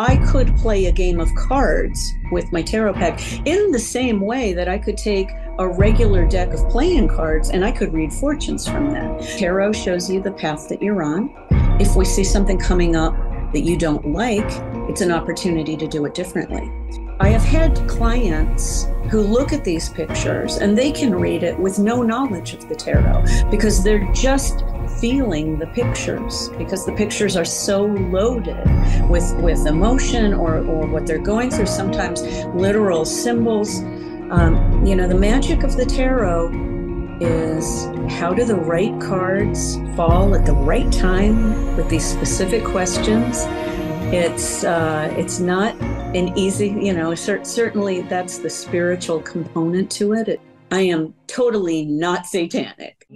I could play a game of cards with my tarot pack in the same way that I could take a regular deck of playing cards and I could read fortunes from that. Tarot shows you the path that you're on. If we see something coming up that you don't like, it's an opportunity to do it differently. I have had clients who look at these pictures and they can read it with no knowledge of the tarot because they're just feeling the pictures because the pictures are so loaded with with emotion or or what they're going through sometimes literal symbols. Um, you know the magic of the tarot is how do the right cards fall at the right time with these specific questions? It's uh, it's not an easy you know cert- certainly that's the spiritual component to it. it. I am totally not satanic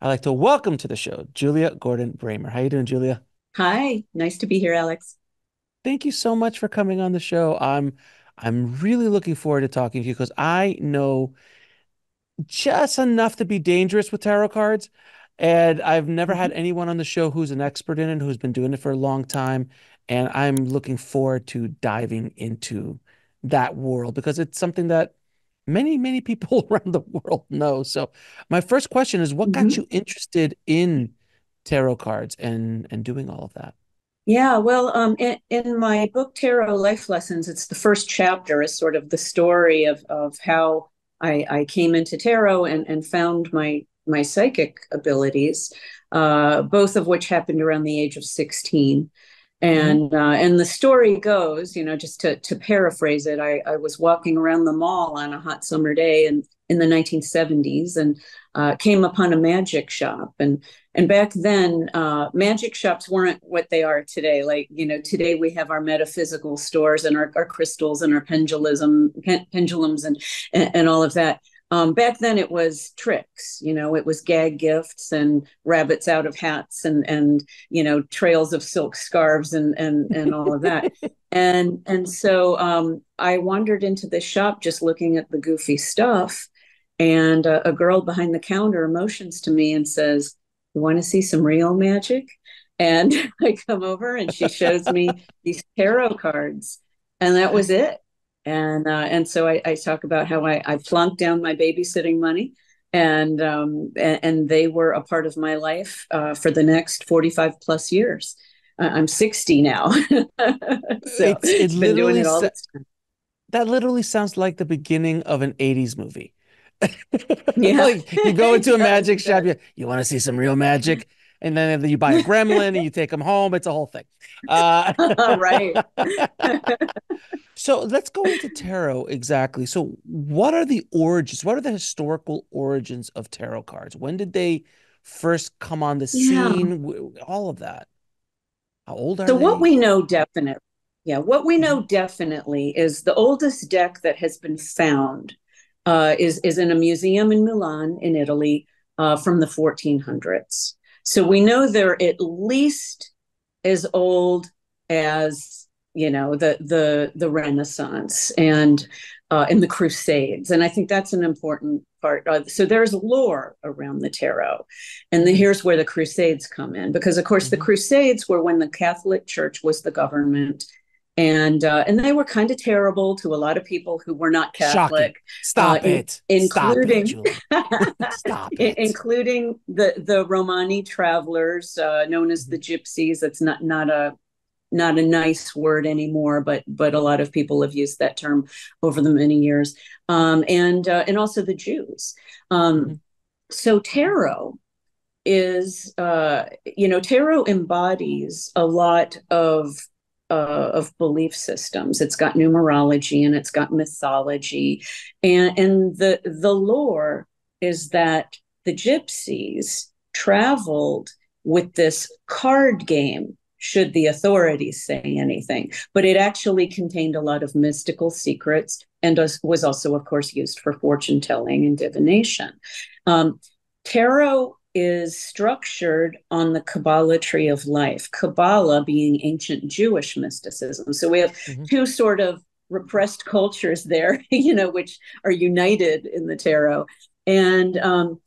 I'd like to welcome to the show Julia Gordon Bramer. How are you doing, Julia? Hi, nice to be here, Alex. Thank you so much for coming on the show. I'm I'm really looking forward to talking to you because I know just enough to be dangerous with tarot cards. And I've never had Mm-hmm. anyone on the show who's an expert in it, who's been doing it for a long time. And I'm looking forward to diving into that world because it's something that many, many people around the world know. So my first question is what got Mhm. you interested in tarot cards and and doing all of that? Yeah, well, um, in, in my book Tarot Life Lessons, it's the first chapter is sort of the story of of how I, I came into tarot and, and found my my psychic abilities, uh, both of which happened around the age of 16. Mhm. And uh, and the story goes, you know, just to to paraphrase it, I, I was walking around the mall on a hot summer day and in the 1970s and uh, came upon a magic shop. And and back then uh, magic shops weren't what they are today. Like you know today we have our metaphysical stores and our, our crystals and our pendulum pen, pendulums and, and and all of that um, back then it was tricks you know it was gag gifts and rabbits out of hats and and you know trails of silk scarves and and and all of that. And and so um, i wandered into the shop just looking at the goofy stuff. And uh, a girl behind the counter motions to me and says you want to see some real magic? And i come over and she shows me these tarot cards. And that was it and uh, and so I, I talk about how I, I flunked down my babysitting money and um, and, and they were a part of my life uh, for the next 45 plus years. I'm 60 now. So It's it literally it all sa- this time. that literally sounds like the beginning of an 80s movie. yeah. Like you go into a magic shop, you, you want to see some real magic, and then you buy a gremlin and you take them home. It's a whole thing. Uh, right so let's go into tarot exactly. So what are the origins? What are the historical origins of tarot cards? When did they first come on the scene? W- All of that. How old are So what we know definitely, yeah, what we know definitely is the oldest deck that has been found uh, is is in a museum in Milan, in Italy, uh, from the 1400s. So we know they're at least as old as you know the the the Renaissance and uh, and the Crusades, and I think that's an important part. Uh, so there's lore around the tarot, and the, here's where the Crusades come in, because of course the Mhm. Crusades were when the Catholic Church was the government, and uh, and they were kind of terrible to a lot of people who were not Shocking. Catholic, uh, Stop in, it. Stop it, including Stop it. including the the Romani travelers uh, known as the Gypsies. That's not not a not a nice word anymore, but but a lot of people have used that term over the many years, um, and uh, and also the Jews. Um, Mhm. so tarot is uh, you know tarot embodies a lot of uh, of belief systems. It's got numerology and it's got mythology, and and the the lore is that the gypsies traveled with this card game. Should the authorities say anything? But it actually contained a lot of mystical secrets and was also, of course, used for fortune telling and divination. Um, tarot is structured on the Kabbalah tree of life, Kabbalah being ancient Jewish mysticism. So we have Mhm. two sort of repressed cultures there, you know, which are united in the tarot. And um,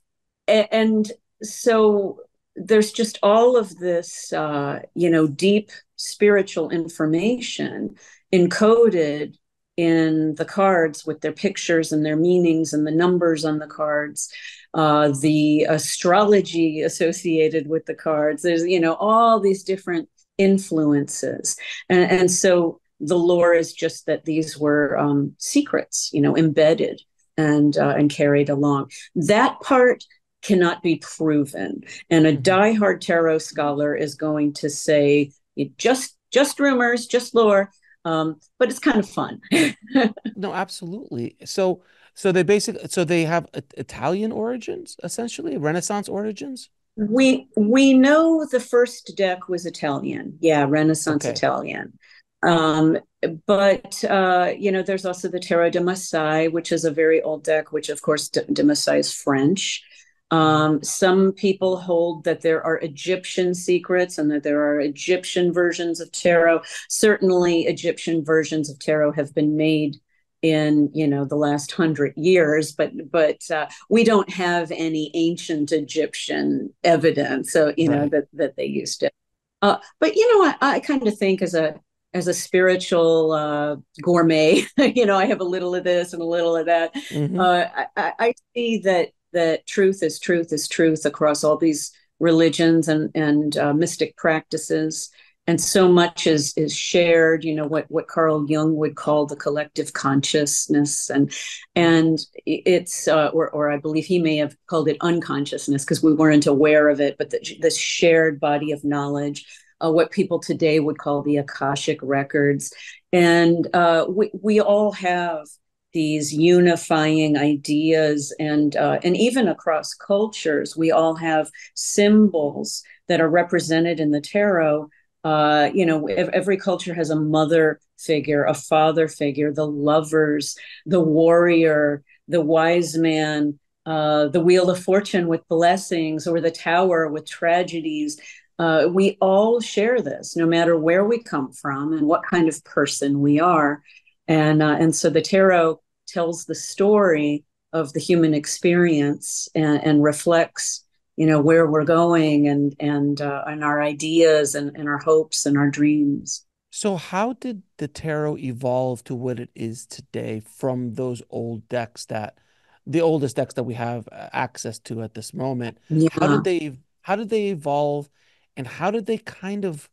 and so there's just all of this, uh, you know, deep spiritual information encoded in the cards with their pictures and their meanings and the numbers on the cards uh, the astrology associated with the cards there's you know all these different influences and, and so the lore is just that these were um, secrets you know embedded and uh, and carried along that part cannot be proven and a mm-hmm. diehard tarot scholar is going to say it just just rumors just lore um, but it's kind of fun. no, absolutely. So, so they basically, so they have Italian origins, essentially Renaissance origins. We we know the first deck was Italian, yeah, Renaissance okay. Italian. Um, but uh, you know, there's also the Tarot de Marseille, which is a very old deck, which of course de, de is French. Um, some people hold that there are Egyptian secrets and that there are Egyptian versions of tarot. Certainly, Egyptian versions of tarot have been made in you know the last hundred years, but but uh, we don't have any ancient Egyptian evidence. So you know that that they used it. Uh, but you know, I, I kind of think as a as a spiritual uh, gourmet, you know, I have a little of this and a little of that. Mm-hmm. Uh, I, I, see that that truth is truth is truth across all these religions and and uh, mystic practices and so much is is shared you know what what carl jung would call the collective consciousness. And and it's uh, or or i believe he may have called it unconsciousness because we weren't aware of it but the, this shared body of knowledge uh, what people today would call the akashic records. And uh, we we all have these unifying ideas and uh, and even across cultures we all have symbols that are represented in the tarot uh, you know every culture has a mother figure a father figure the lovers the warrior the wise man uh, the wheel of fortune with blessings or the tower with tragedies. Uh, we all share this no matter where we come from and what kind of person we are. And uh, and so the tarot tells the story of the human experience and, and reflects you know where we're going and and uh, and our ideas and, and our hopes and our dreams so how did the tarot evolve to what it is today from those old decks that the oldest decks that we have access to at this moment yeah. how did they how did they evolve and how did they kind of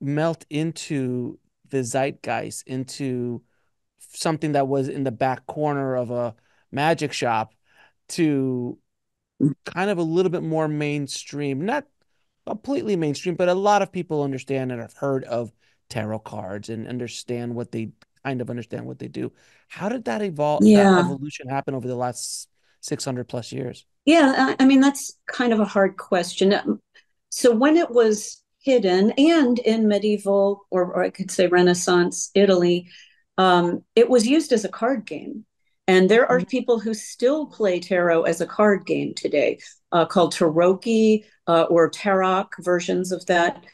melt into the zeitgeist into something that was in the back corner of a magic shop to kind of a little bit more mainstream, not completely mainstream, but a lot of people understand and have heard of tarot cards and understand what they kind of understand what they do. How did that evolve? Yeah. That evolution happen over the last 600 plus years? Yeah, I mean, that's kind of a hard question. So when it was hidden and in medieval, or, or I could say Renaissance Italy, um, it was used as a card game. And there are mm-hmm. people who still play tarot as a card game today, uh, called Tarocchi uh, or Tarok versions of that.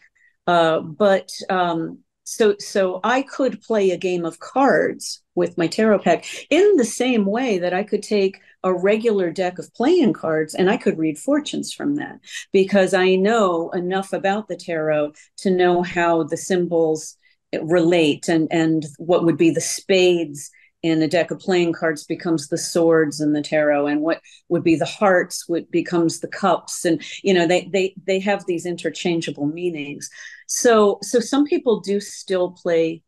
Uh, but um, so, so I could play a game of cards with my tarot pack in the same way that I could take a regular deck of playing cards and I could read fortunes from that because I know enough about the tarot to know how the symbols relate and and what would be the spades in a deck of playing cards becomes the swords in the tarot and what would be the hearts would becomes the cups and you know they they they have these interchangeable meanings. So so some people do still play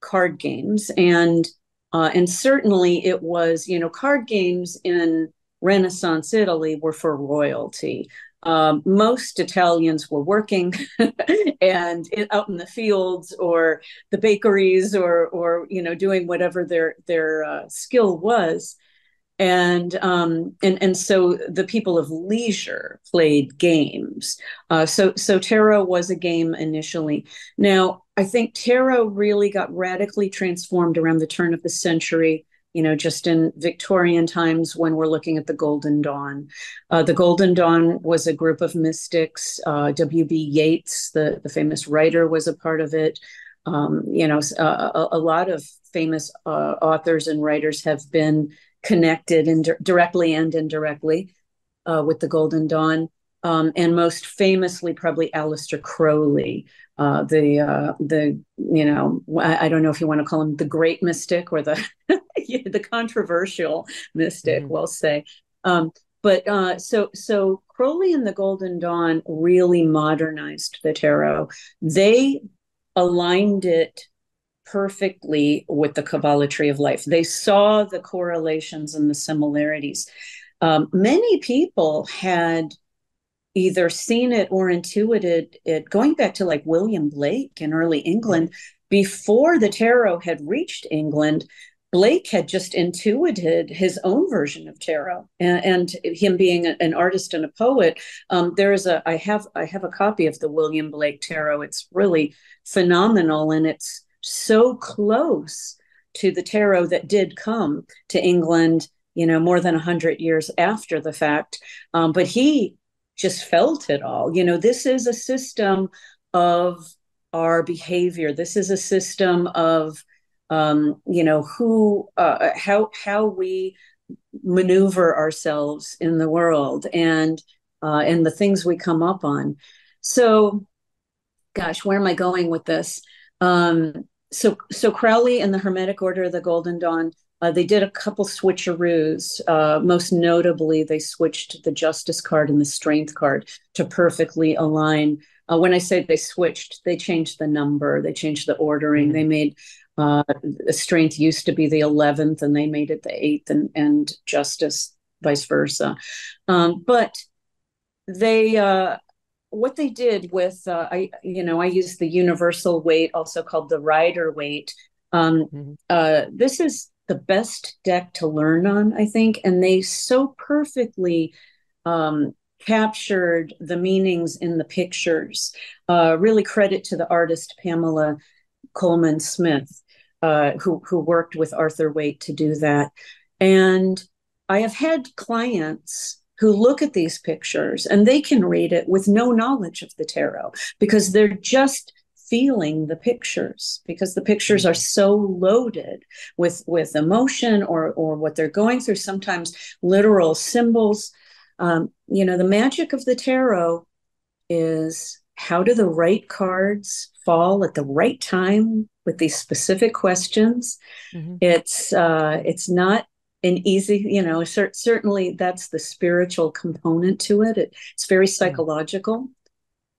card games and uh, and certainly it was you know card games in renaissance italy were for royalty um, most Italians were working and out in the fields or the bakeries or or you know doing whatever their their uh, skill was, and um, and and so the people of leisure played games. Uh, so so tarot was a game initially. Now I think tarot really got radically transformed around the turn of the century you know, just in Victorian times when we're looking at the Golden Dawn. Uh, the Golden Dawn was a group of mystics. Uh, W.B. Yeats, the, the famous writer, was a part of it. um, you know, a, a, lot of famous uh, authors and writers have been connected and directly and indirectly uh, with the Golden Dawn. Um, and most famously, probably Aleister Crowley, uh, the uh, the you know I, I, don't know if you want to call him the great mystic or the the controversial mystic, mm-hmm. we'll say. Um, but uh, so so Crowley and the Golden Dawn really modernized the tarot. They aligned it perfectly with the Kabbalah tree of life. They saw the correlations and the similarities. Um, many people had either seen it or intuited it going back to like William Blake in early England. Before the tarot had reached England, Blake had just intuited his own version of tarot, and, and him being a, an artist and a poet. Um, there is a I have I have a copy of the William Blake tarot. It's really phenomenal, and it's so close to the tarot that did come to England. You know, more than hundred years after the fact. Um, but he just felt it all. You know, this is a system of our behavior. This is a system of um, you know who uh, how how we maneuver ourselves in the world and uh, and the things we come up on so gosh where am i going with this um, so so crowley and the hermetic order of the golden dawn uh, they did a couple switcheroos. Uh, most notably, they switched the justice card and the strength card to perfectly align. Uh, when I say they switched, they changed the number, they changed the ordering, mm-hmm. they made uh, strength used to be the 11th and they made it the 8th and, and justice vice versa um, but they uh, what they did with uh, i you know i use the Universal Waite also called the Rider Waite um, mm-hmm. uh, this is the best deck to learn on i think and they so perfectly um, captured the meanings in the pictures uh, really credit to the artist Pamela Colman Smith uh, who who worked with Arthur Waite to do that. And I have had clients who look at these pictures and they can read it with no knowledge of the tarot because they're just feeling the pictures because the pictures are so loaded with with emotion or or what they're going through sometimes literal symbols um, you know the magic of the tarot is how do the right cards fall at the right time with these specific questions. Mm-hmm. It's uh, it's not an easy, you know. Cer- certainly, that's the spiritual component to it. it it's very psychological.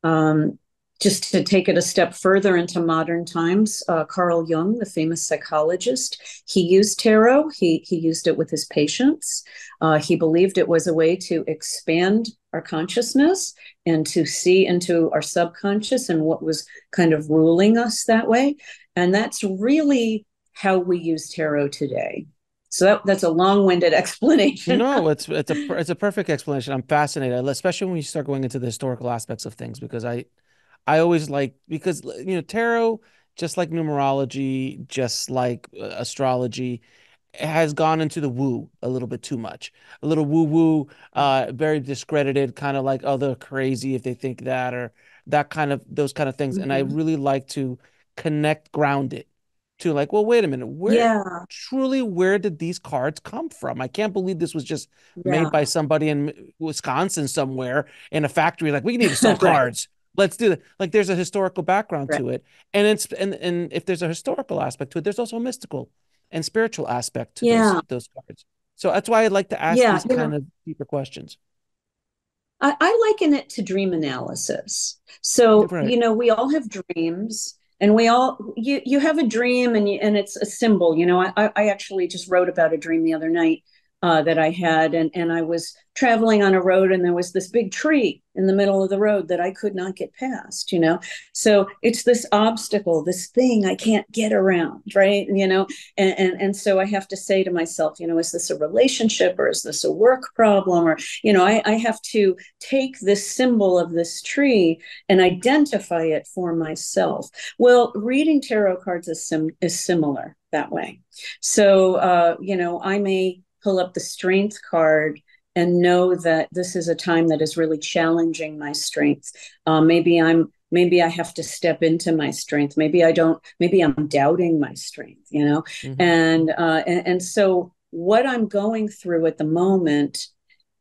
Um, just to take it a step further into modern times, uh, Carl Jung, the famous psychologist, he used tarot. He he used it with his patients. Uh, he believed it was a way to expand our consciousness and to see into our subconscious and what was kind of ruling us that way. And that's really how we use tarot today. So that, that's a long-winded explanation. no, it's it's a it's a perfect explanation. I'm fascinated, especially when you start going into the historical aspects of things, because I I always like because you know tarot, just like numerology, just like uh, astrology, has gone into the woo a little bit too much. A little woo woo, uh, very discredited, kind of like oh they're crazy if they think that or that kind of those kind of things. Mm-hmm. And I mm-hmm. really like to connect, ground it to like, well, wait a minute, where yeah. truly where did these cards come from? I can't believe this was just yeah. made by somebody in Wisconsin somewhere in a factory. Like we need to sell cards let's do that. Like there's a historical background right. to it, and it's and and if there's a historical aspect to it, there's also a mystical and spiritual aspect to yeah. those, those cards. So that's why I'd like to ask yeah, these kind know, of deeper questions. I, I, liken it to dream analysis. So right. you know, we all have dreams, and we all you you have a dream, and you, and it's a symbol. You know, I I actually just wrote about a dream the other night uh, that I had, and and I was traveling on a road, and there was this big tree in the middle of the road that I could not get past. You know, so it's this obstacle, this thing I can't get around, right? You know, and and and so I have to say to myself, you know, is this a relationship or is this a work problem, or you know, I I have to take this symbol of this tree and identify it for myself. Well, reading tarot cards is sim- is similar that way. So uh, you know, I may pull up the strength card and know that this is a time that is really challenging my strength. Uh, maybe I'm maybe i have to step into my strength maybe i don't maybe i'm doubting my strength you know mm-hmm. and, uh, and and so what i'm going through at the moment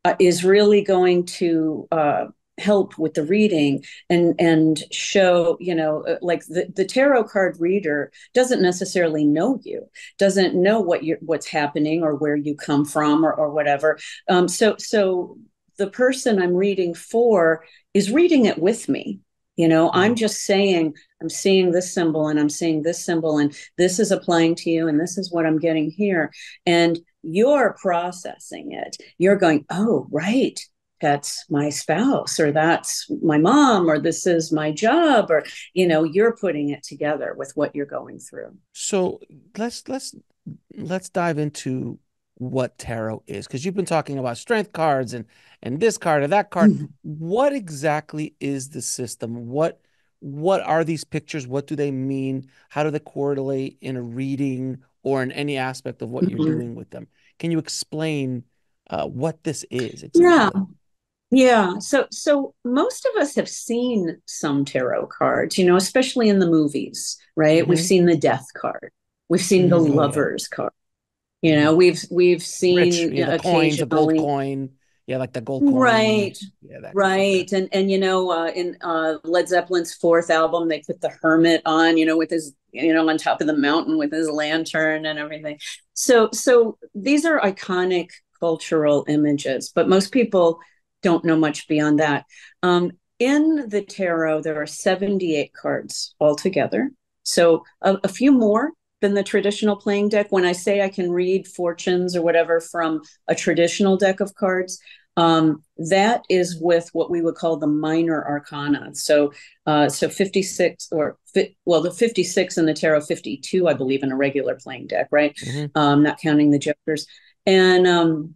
uh, is really going to uh, help with the reading and and show you know uh, like the, the tarot card reader doesn't necessarily know you doesn't know what you what's happening or where you come from or, or whatever. Um, so so the person i'm reading for is reading it with me. You know i'm mm-hmm. just saying i'm seeing this symbol and i'm seeing this symbol and this is applying to you and this is what i'm getting here. And you're processing it. You're going oh right that's my spouse or that's my mom or this is my job or you know you're putting it together with what you're going through. So let's let's let's dive into what tarot is because you've been talking about strength cards and and this card or that card. Mm-hmm. what exactly is the system? What what are these pictures? What do they mean? How do they correlate in a reading or in any aspect of what mm-hmm. you're doing with them? Can you explain uh, what this is? Exactly? yeah yeah. So so most of us have seen some tarot cards, you know, especially in the movies, right? Mm-hmm. We've seen the death card. We've seen the mm-hmm. lovers card. You know, we've we've seen Rich, yeah, the coins, a gold coin. Yeah, like the gold coin. Right. Yeah, right. And and you know, uh, in uh, Led Zeppelin's fourth album, they put the hermit on, you know, with his, you know, on top of the mountain with his lantern and everything. So so these are iconic cultural images, but most people don't know much beyond that. Um, in the tarot, there are 78 cards altogether. So a, a, few more than the traditional playing deck. When I say I can read fortunes or whatever from a traditional deck of cards, um, that is with what we would call the minor arcana. So, uh, so 56 or fi- well, the 56 in the tarot, 52, I believe, in a regular playing deck, right? Mm-hmm. Um, not counting the jokers. And um,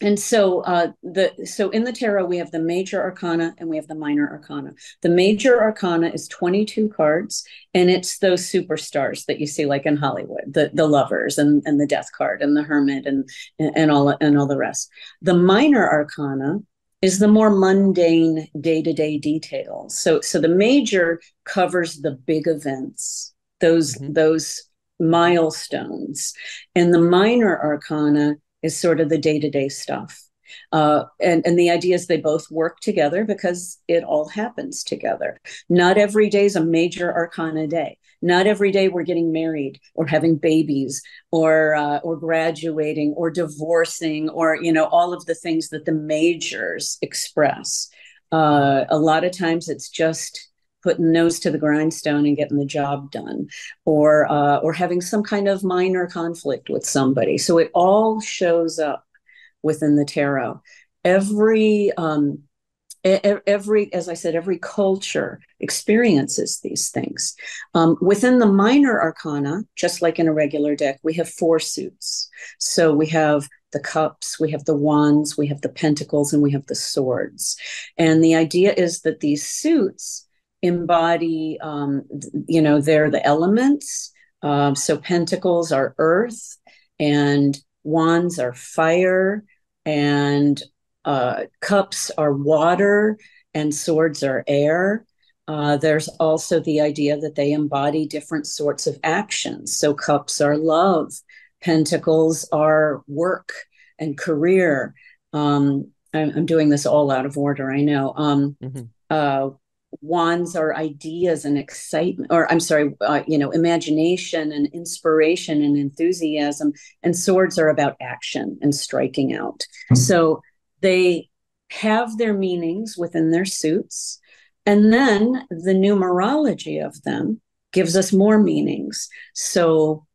and so uh, the so in the tarot we have the major arcana and we have the minor arcana. The major arcana is 22 cards and it's those superstars that you see like in hollywood the the lovers and and the death card and the hermit and and all and all the rest. The minor arcana is the more mundane day-to-day details so so the major covers the big events those mm-hmm. those milestones. And the minor arcana is sort of the day to day stuff. Uh, and, and the idea is they both work together because it all happens together. Not every day is a major arcana day. Not every day we're getting married or having babies or uh, or graduating or divorcing or you know all of the things that the majors express. Uh, a lot of times it's just putting nose to the grindstone and getting the job done or uh, or having some kind of minor conflict with somebody. So it all shows up within the tarot. Every um, every as i said every culture experiences these things. Um, within the minor arcana just like in a regular deck we have four suits. So we have the cups we have the wands we have the pentacles and we have the swords. And the idea is that these suits embody, um, you know, they're the elements. Uh, so pentacles are earth, and wands are fire, and uh, cups are water, and swords are air. Uh, there's also the idea that they embody different sorts of actions. So cups are love, pentacles are work and career. Um, I'm, I'm, doing this all out of order, I know. Um, mm-hmm. uh, wands are ideas and excitement or i'm sorry uh, you know imagination and inspiration and enthusiasm and swords are about action and striking out mm-hmm. so they have their meanings within their suits and then the numerology of them gives us more meanings so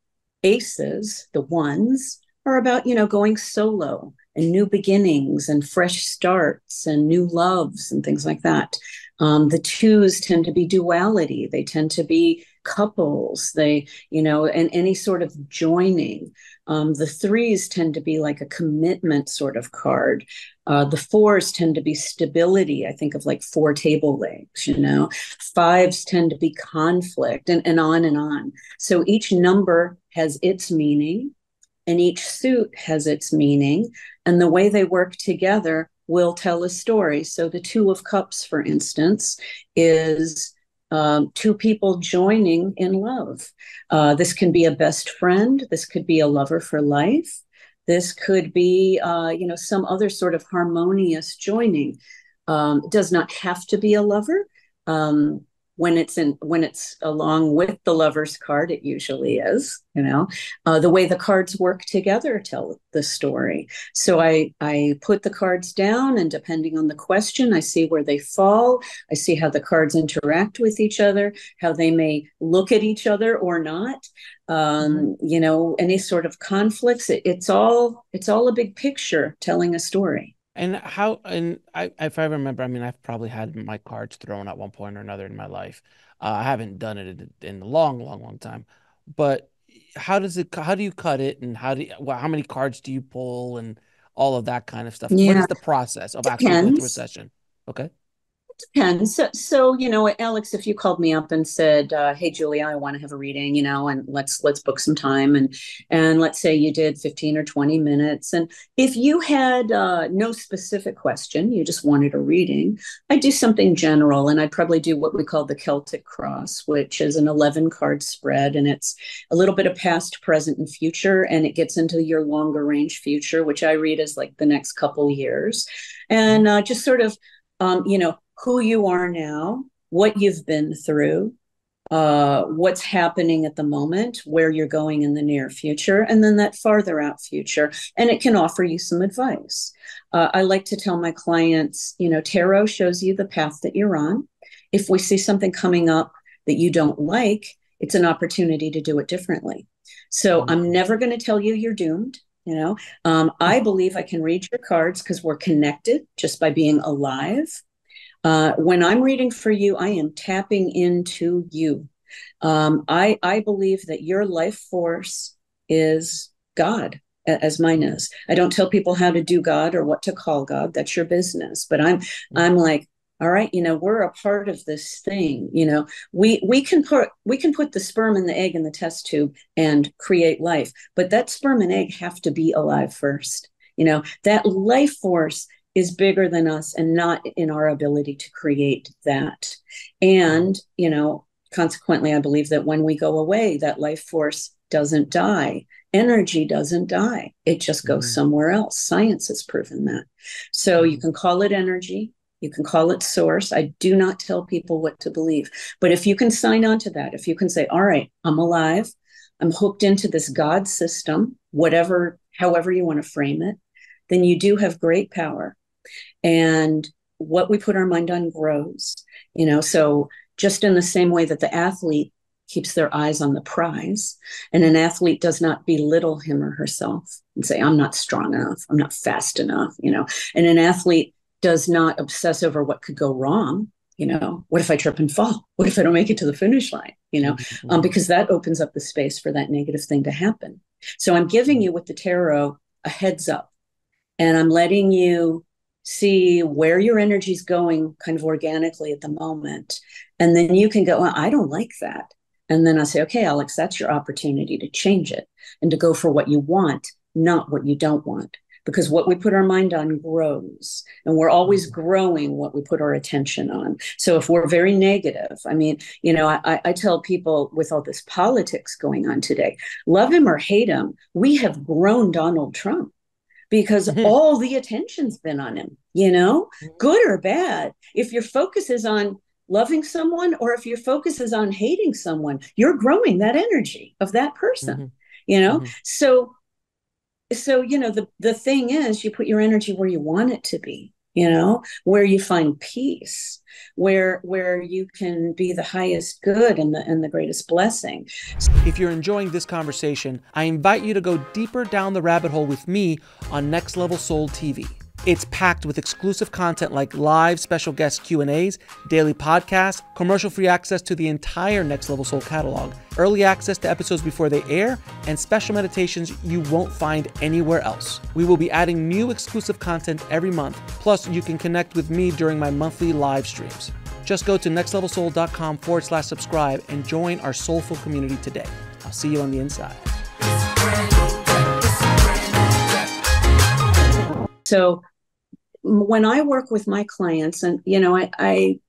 aces the ones are about you know going solo and new beginnings and fresh starts and new loves and things like that um, the twos tend to be duality. They tend to be couples. They, you know, and any sort of joining. Um, the threes tend to be like a commitment sort of card. Uh, the fours tend to be stability. I think of like four table legs, you know. Fives tend to be conflict and, and on and on. So each number has its meaning and each suit has its meaning. And the way they work together will tell a story. So the Two of Cups, for instance, is um, two people joining in love. Uh, this can be a best friend. This could be a lover for life. This could be, uh, you know, some other sort of harmonious joining. Um, it does not have to be a lover. Um, when it's in when it's along with the lover's card it usually is you know? Uh, the way the cards work together tell the story. So i i put the cards down and depending on the question i see where they fall. I see how the cards interact with each other how they may look at each other or not. Um, mm-hmm. you know any sort of conflicts it, it's all it's all a big picture telling a story and how and I if I remember, I mean, I've probably had my cards thrown at one point or another in my life. Uh, I haven't done it in, in, a long, long, long time. But how does it? How do you cut it? And how do you, well, how many cards do you pull? And all of that kind of stuff. Yeah. What is the process of actually going through a session? Okay depends. So, so, you know, Alex, if you called me up and said, uh, "Hey, Julia, I want to have a reading," you know, and let's let's book some time, and and let's say you did fifteen or twenty minutes, and if you had uh, no specific question, you just wanted a reading, I'd do something general, and I'd probably do what we call the Celtic Cross, which is an eleven card spread, and it's a little bit of past, present, and future, and it gets into your longer range future, which I read as like the next couple years, and uh, just sort of. Um, you know, who you are now, what you've been through, uh, what's happening at the moment, where you're going in the near future, and then that farther out future. And it can offer you some advice. Uh, I like to tell my clients, you know, tarot shows you the path that you're on. If we see something coming up that you don't like, it's an opportunity to do it differently. So mm-hmm. I'm never going to tell you you're doomed. You know, um, I believe I can read your cards because we're connected just by being alive. Uh, when I'm reading for you, I am tapping into you. Um, I, I believe that your life force is God, as mine is. I don't tell people how to do God or what to call God. That's your business. But I'm mm-hmm. I'm like, all right, you know, we're a part of this thing. You know, we we can put we can put the sperm and the egg in the test tube and create life, but that sperm and egg have to be alive first. You know, that life force is bigger than us and not in our ability to create that. And, you know, consequently, I believe that when we go away, that life force doesn't die. Energy doesn't die. It just goes mm-hmm. somewhere else. Science has proven that. So you mm-hmm. can call it energy. You can call it source. I do not tell people what to believe. But if you can sign on to that, if you can say, all right, I'm alive, I'm hooked into this God system, whatever, however you want to frame it, then you do have great power and what we put our mind on grows you know? So just in the same way that the athlete keeps their eyes on the prize and an athlete does not belittle him or herself and say i'm not strong enough. I'm not fast enough you know? And an athlete does not obsess over what could go wrong you know? What if i trip and fall? What if i don't make it to the finish line? you know? Mm-hmm. um, because that opens up the space for that negative thing to happen. So i'm giving you with the tarot a heads up and i'm letting you see where your energy is going kind of organically at the moment. And then you can go, well, I don't like that. And then I say, okay, Alex, that's your opportunity to change it and to go for what you want, not what you don't want. Because what we put our mind on grows, and we're always mm-hmm. growing what we put our attention on. So if we're very negative, I mean, you know, I, I tell people with all this politics going on today, love him or hate him, we have grown Donald Trump because mm-hmm. all the attention's been on him, you know, mm-hmm. good or bad. If your focus is on loving someone or if your focus is on hating someone, you're growing that energy of that person, mm-hmm. you know? Mm-hmm. So so you know the the thing is you put your energy where you want it to be you know where you find peace where where you can be the highest good and the and the greatest blessing. If you're enjoying this conversation i invite you to go deeper down the rabbit hole with me on next level soul tv it's packed with exclusive content like live special guest Q&As, daily podcasts, commercial-free access to the entire Next Level Soul catalog, early access to episodes before they air, and special meditations you won't find anywhere else. We will be adding new exclusive content every month. Plus, you can connect with me during my monthly live streams. Just go to nextlevelsoul.com forward slash subscribe and join our soulful community today. I'll see you on the inside. So when I work with my clients, and you know, I, I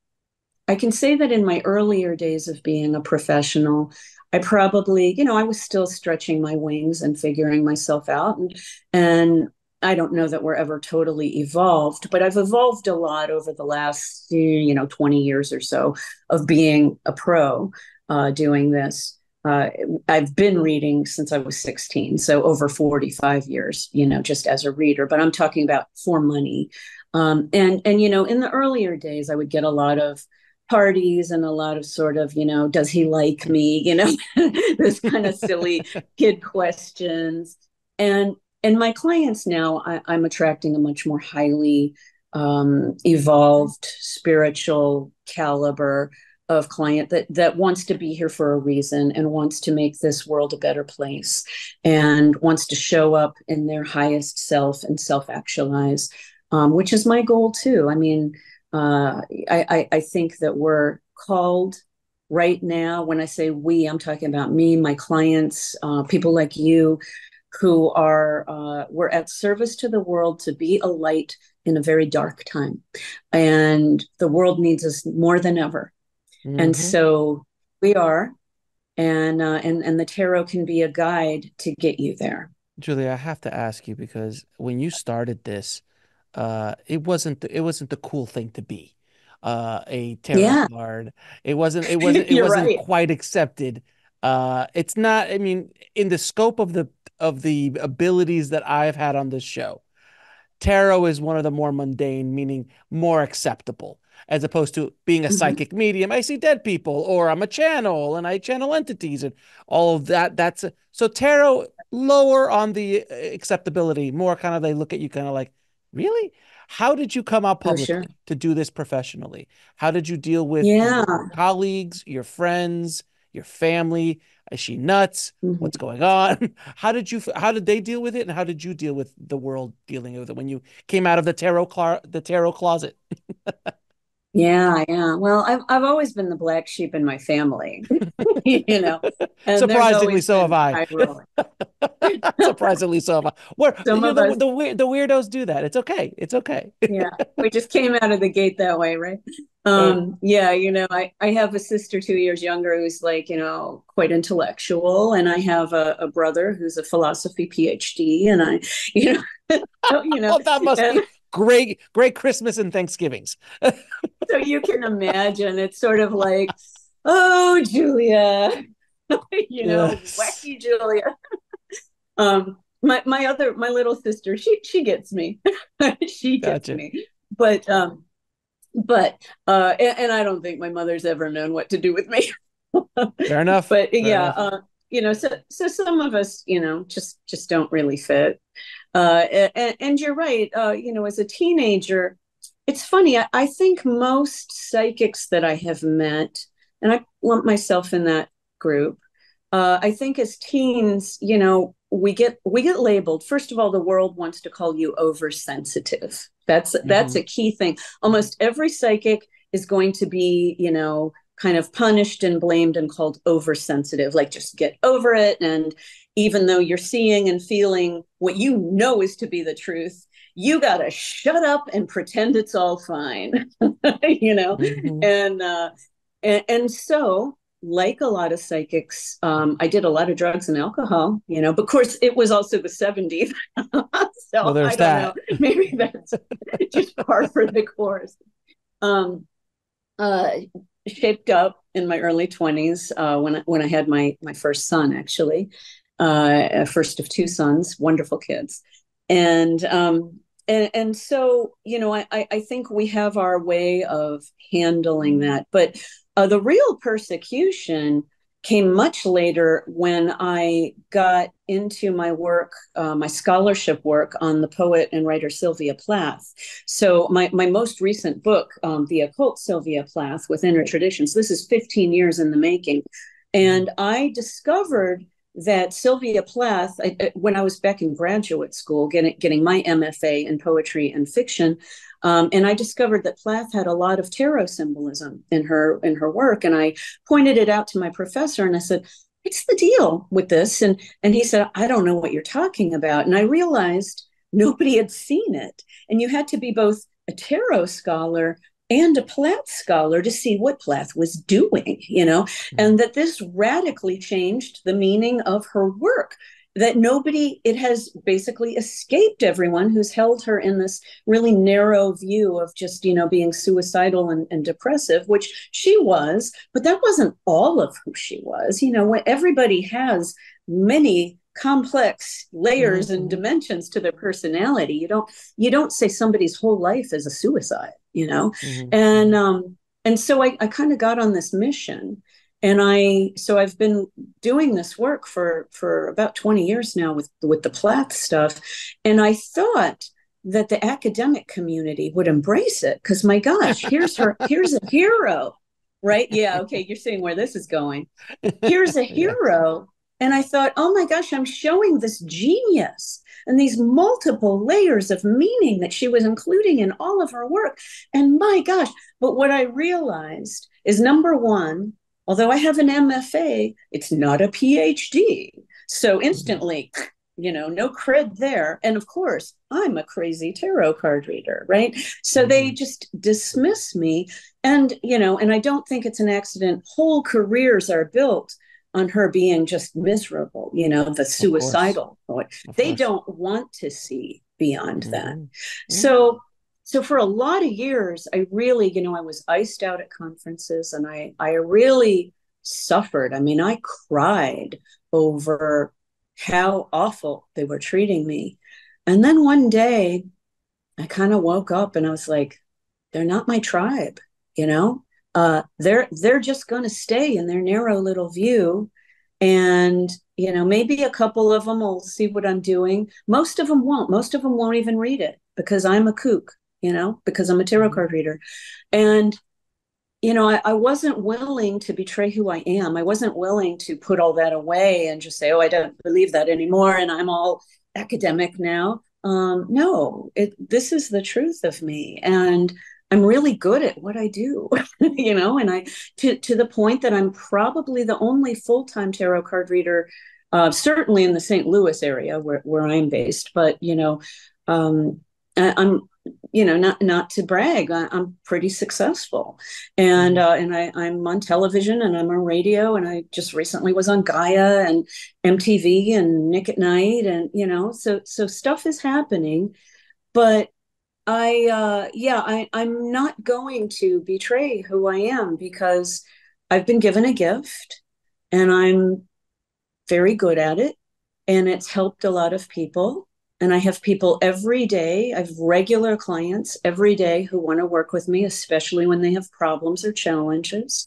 I can say that in my earlier days of being a professional, I probably, you know, I was still stretching my wings and figuring myself out. And, and I don't know that we're ever totally evolved, but I've evolved a lot over the last, you know, 20 years or so of being a pro uh, doing this. Uh, I've been reading since I was 16, so over 45 years, you know, just as a reader, but I'm talking about for money. Um, and, and, you know, in the earlier days, I would get a lot of, parties and a lot of sort of, you know, does he like me? You know, this kind of silly kid questions. And and my clients now, I, I'm attracting a much more highly um, evolved spiritual caliber of client that that wants to be here for a reason and wants to make this world a better place and wants to show up in their highest self and self actualize um, which is my goal too i mean uh, I, I, think that we're called right now. When I say we, I'm talking about me, my clients, uh, people like you, who are uh, we're at service to the world to be a light in a very dark time, and the world needs us more than ever. Mm-hmm. And so we are, and uh, and and the tarot can be a guide to get you there. Julia, I have to ask you because when you started this, uh, it wasn't the, it wasn't the cool thing to be uh, a tarot yeah. card. It wasn't it wasn't it wasn't right. quite accepted. Uh, it's not. I mean, in the scope of the of the abilities that I've had on this show, tarot is one of the more mundane, meaning more acceptable, as opposed to being a mm-hmm. psychic medium. I see dead people, or I'm a channel and I channel entities, and all of that. That's a, so tarot lower on the uh, acceptability, more kind of they look at you kind of like Really? How did you come out publicly sure. to do this professionally? How did you deal with yeah. your colleagues, your friends, your family? Is she nuts? Mm-hmm. What's going on? How did you? How did they deal with it, and how did you deal with the world dealing with it when you came out of the tarot cl- the tarot closet? Yeah, yeah. Well, I've I've always been the black sheep in my family, you know. Surprisingly, so have I. Surprisingly, so have I. Where Some you know, the, the the weirdos do that. It's okay. It's okay. yeah, we just came out of the gate that way, right? Um, yeah, you know, I I have a sister two years younger who's like, you know, quite intellectual, and I have a, a brother who's a philosophy PhD, and I, you know, you know, well, that must and, be great great christmas and thanksgivings so you can imagine it's sort of like oh julia you know yes. wacky julia um my my other my little sister she she gets me she gets gotcha. me but um but uh and, and, i don't think my mother's ever known what to do with me fair enough but fair yeah enough. uh you know so so some of us you know just just don't really fit uh, and, and, you're right. Uh, you know, as a teenager, it's funny. I, I, think most psychics that I have met, and I lump myself in that group. Uh, I think as teens, you know, we get we get labeled. First of all, the world wants to call you oversensitive. That's mm-hmm. that's a key thing. Almost every psychic is going to be, you know, kind of punished and blamed and called oversensitive like just get over it and even though you're seeing and feeling what you know is to be the truth you got to shut up and pretend it's all fine you know mm-hmm. and uh and, and, so like a lot of psychics um i did a lot of drugs and alcohol you know but of course it was also the 70s so well, there's i don't that. know maybe that's just par for the course um uh shaped up in my early 20s uh, when, I, when I had my, my first son, actually, uh, first of two sons, wonderful kids. And, um, and, and so, you know, I, I think we have our way of handling that. But uh, the real persecution came much later when I got into my work, uh, my scholarship work on the poet and writer Sylvia Plath. So my, my most recent book, um, The Occult Sylvia Plath within Inner Traditions, this is 15 years in the making. And I discovered that Sylvia Plath, I, when I was back in graduate school, getting, getting my MFA in poetry and fiction, um, and I discovered that Plath had a lot of tarot symbolism in her in her work. And I pointed it out to my professor and I said, What's the deal with this? And and he said, I don't know what you're talking about. And I realized nobody had seen it. And you had to be both a tarot scholar and a Plath scholar to see what Plath was doing, you know, mm-hmm. and that this radically changed the meaning of her work. That nobody, it has basically escaped everyone who's held her in this really narrow view of just, you know, being suicidal and, and depressive, which she was, but that wasn't all of who she was. You know, everybody has many complex layers mm-hmm. and dimensions to their personality. You don't you don't say somebody's whole life is a suicide you know? Mm-hmm. and um and so i, I kind of got on this mission and i so i've been doing this work for for about 20 years now with with the plath stuff. And i thought that the academic community would embrace it because my gosh here's her here's a hero right? Yeah okay you're seeing where this is going. Here's a hero and I thought, oh my gosh, I'm showing this genius and these multiple layers of meaning that she was including in all of her work. And my gosh, but what I realized is number one, although I have an MFA, it's not a PhD. So mm-hmm. instantly, you know, no cred there. And of course, I'm a crazy tarot card reader, right? So mm-hmm. they just dismiss me. And, you know, and I don't think it's an accident. Whole careers are built on her being just miserable, you know, the suicidal. They don't want to see beyond mm-hmm. that. Mm-hmm. So so for a lot of years, I really, you know, I was iced out at conferences and I I really suffered. I mean, I cried over how awful they were treating me. And then one day I kind of woke up and I was like, they're not my tribe, you know? Uh, they're they're just going to stay in their narrow little view. And you know maybe a couple of them will see what i'm doing. Most of them won't. Most of them won't even read it because i'm a kook you know because i'm a tarot mm-hmm. card reader. And you know I, I wasn't willing to betray who i am. I wasn't willing to put all that away and just say oh i don't believe that anymore and i'm all academic now. Um no. It this is the truth of me. And I'm really good at what I do, you know, and I to to the point that I'm probably the only full time tarot card reader, uh, certainly in the St. Louis area where where I'm based. But you know, um, I, am you know not not to brag, I, am pretty successful, and mm-hmm. uh, and I I'm on television and I'm on radio, and I just recently was on Gaia and MTV and Nick at Nite, and you know, so so stuff is happening, but I uh, yeah, I, I'm not going to betray who I am because I've been given a gift and I'm very good at it and it's helped a lot of people. And I have people every day, I have regular clients every day who want to work with me, especially when they have problems or challenges.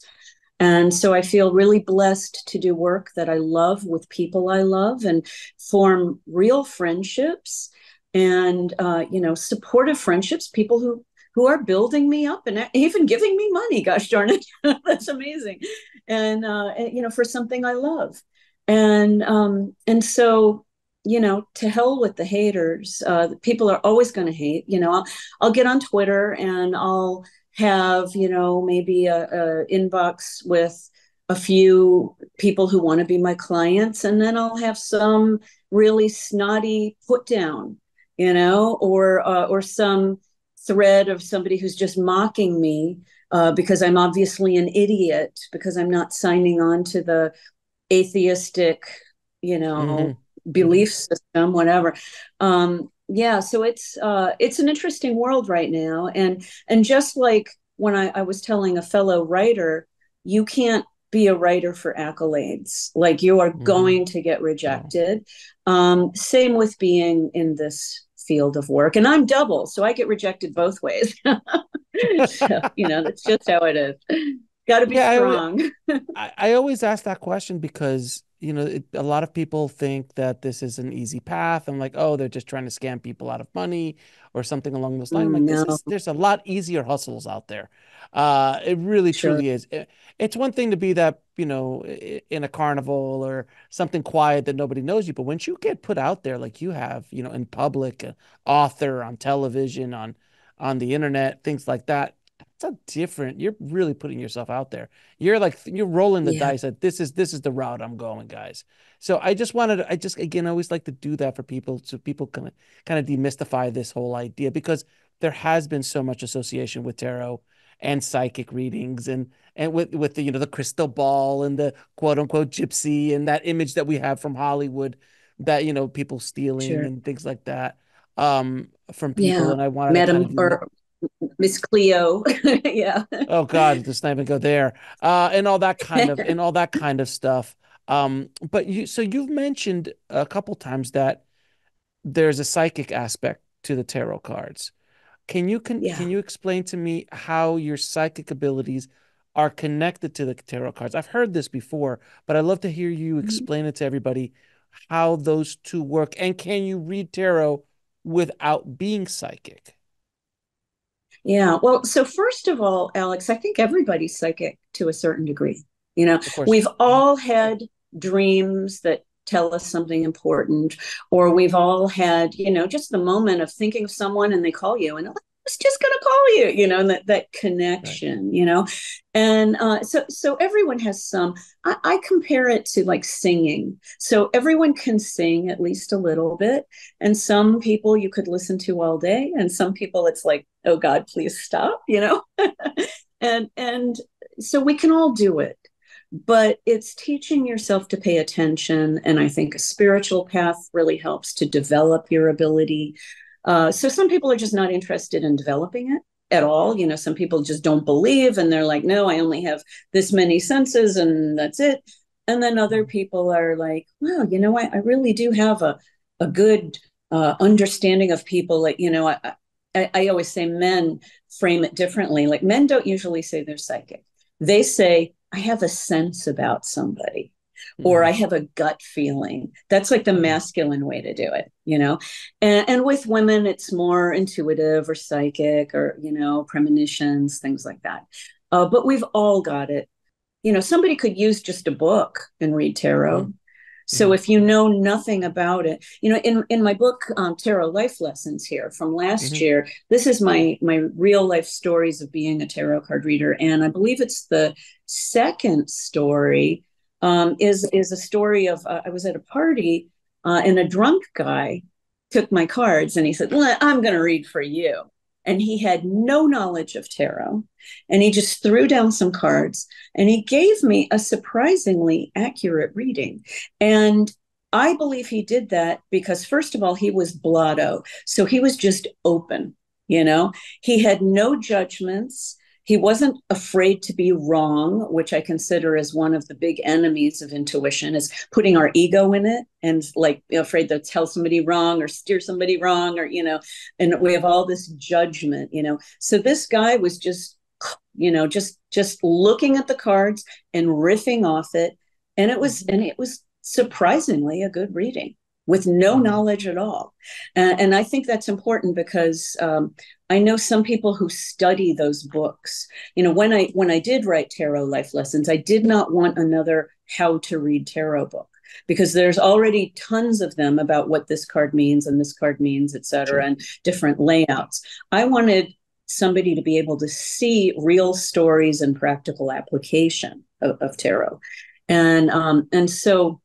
And so I feel really blessed to do work that I love with people I love and form real friendships and uh, you know supportive friendships people who who are building me up and even giving me money gosh darn it. That's amazing. And uh, you know for something i love. And um and so you know to hell with the haters. Uh people are always going to hate you know. I'll, I'll get on twitter and i'll have you know maybe a, a inbox with a few people who want to be my clients and then i'll have some really snotty put down you know, or uh, or some thread of somebody who's just mocking me uh, because I'm obviously an idiot because I'm not signing on to the atheistic, you know, mm-hmm. belief system, whatever. Um, yeah, so it's uh, it's an interesting world right now, and and just like when I, I was telling a fellow writer, you can't be a writer for accolades. Like you are mm-hmm. going to get rejected. Um, same with being in this field of work. And I'm double, so I get rejected both ways. so, you know, that's just how it is. Got to be yeah, strong. I, I, always ask that question because you know, it, a lot of people think that this is an easy path. I'm like, oh, they're just trying to scam people out of money or something along those lines. like, no. is, there's a lot easier hustles out there. Uh, it really sure. truly is. It, it's one thing to be that, you know, in a carnival or something quiet that nobody knows you, but once you get put out there like you have, you know, in public, author on television, on on the internet, things like that, it's a different you're really putting yourself out there you're like you're rolling the yeah. dice that this is this is the route i'm going guys so i just wanted to, i just again I always like to do that for people so people can kind of demystify this whole idea because there has been so much association with tarot and psychic readings and and with with the you know the crystal ball and the quote unquote gypsy and that image that we have from Hollywood that you know people stealing sure. and things like that um from people yeah. and I wanted Madam to kind of or Miss Cleo yeah oh god let's not even go there uh and all that kind of and all that kind of stuff um but you so you've mentioned a couple times that there's a psychic aspect to the tarot cards can you can, yeah. can you explain to me how your psychic abilities are connected to the tarot cards? I've heard this before, but I'd love to hear you mm-hmm. explain it to everybody how those two work. And can you read tarot without being psychic? Yeah. Well, so first of all, Alex, I think everybody's psychic to a certain degree. You know, we've mm-hmm. all had dreams that tell us something important or we've all had you know just the moment of thinking of someone and they call you and I was just going to call you you know and that that connection right. you know and uh, so so everyone has some I, I, compare it to like singing so everyone can sing at least a little bit and some people you could listen to all day and some people it's like oh god please stop you know and and so we can all do it but it's teaching yourself to pay attention. And I think a spiritual path really helps to develop your ability. Uh, so some people are just not interested in developing it at all. You know, some people just don't believe and they're like, no, I only have this many senses and that's it. And then other people are like, wow, you know what? I really do have a, a good uh, understanding of people. Like, you know, I, I, I always say men frame it differently. Like men don't usually say they're psychic. They say, I have a sense about somebody mm-hmm. or I have a gut feeling. That's like the mm-hmm. masculine way to do it, you know? And, and with women, it's more intuitive or psychic or, you know, premonitions, things like that. Uh, but we've all got it. You know, somebody could use just a book and read tarot. Mm-hmm. So mm-hmm. if you know nothing about it, you know, in in my book um, Tarot Life Lessons here from last mm-hmm. year, this is my my real life stories of being a tarot card reader, and I believe it's the second story um, is is a story of uh, I was at a party uh, and a drunk guy took my cards and he said, "I'm going to read for you." and he had no knowledge of tarot and he just threw down some cards and he gave me a surprisingly accurate reading and i believe he did that because first of all he was blotto so he was just open you know he had no judgments he wasn't afraid to be wrong which i consider as one of the big enemies of intuition is putting our ego in it and like afraid to tell somebody wrong or steer somebody wrong or you know and we have all this judgment you know. So this guy was just you know just just looking at the cards and riffing off it and it was and it was surprisingly a good reading with no mm-hmm. knowledge at all. And, and I think that's important because um, I know some people who study those books. You know, when I when I did write tarot life lessons, I did not want another how to read tarot book because there's already tons of them about what this card means and this card means, et cetera, sure. and different layouts. I wanted somebody to be able to see real stories and practical application of, of tarot. And um, and so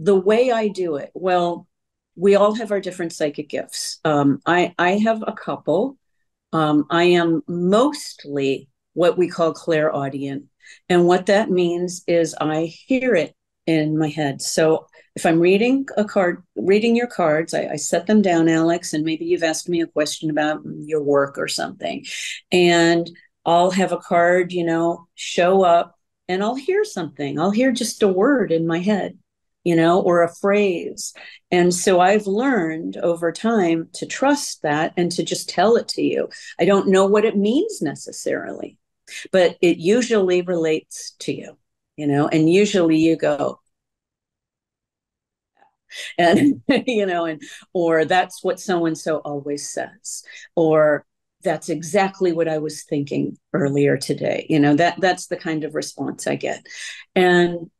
the way I do it, well, we all have our different psychic gifts. Um, I I have a couple. Um, I am mostly what we call clairaudient, and what that means is I hear it in my head. So if I'm reading a card, reading your cards, I, I, set them down, Alex, and maybe you've asked me a question about your work or something, and I'll have a card, you know, show up, and I'll hear something. I'll hear just a word in my head you know, or a phrase. And so I've learned over time to trust that and to just tell it to you. I don't know what it means necessarily, but it usually relates to you, you know, and usually you go, and you know and or that's what so and so always says or that's exactly what i was thinking earlier today you know that that's the kind of response i get and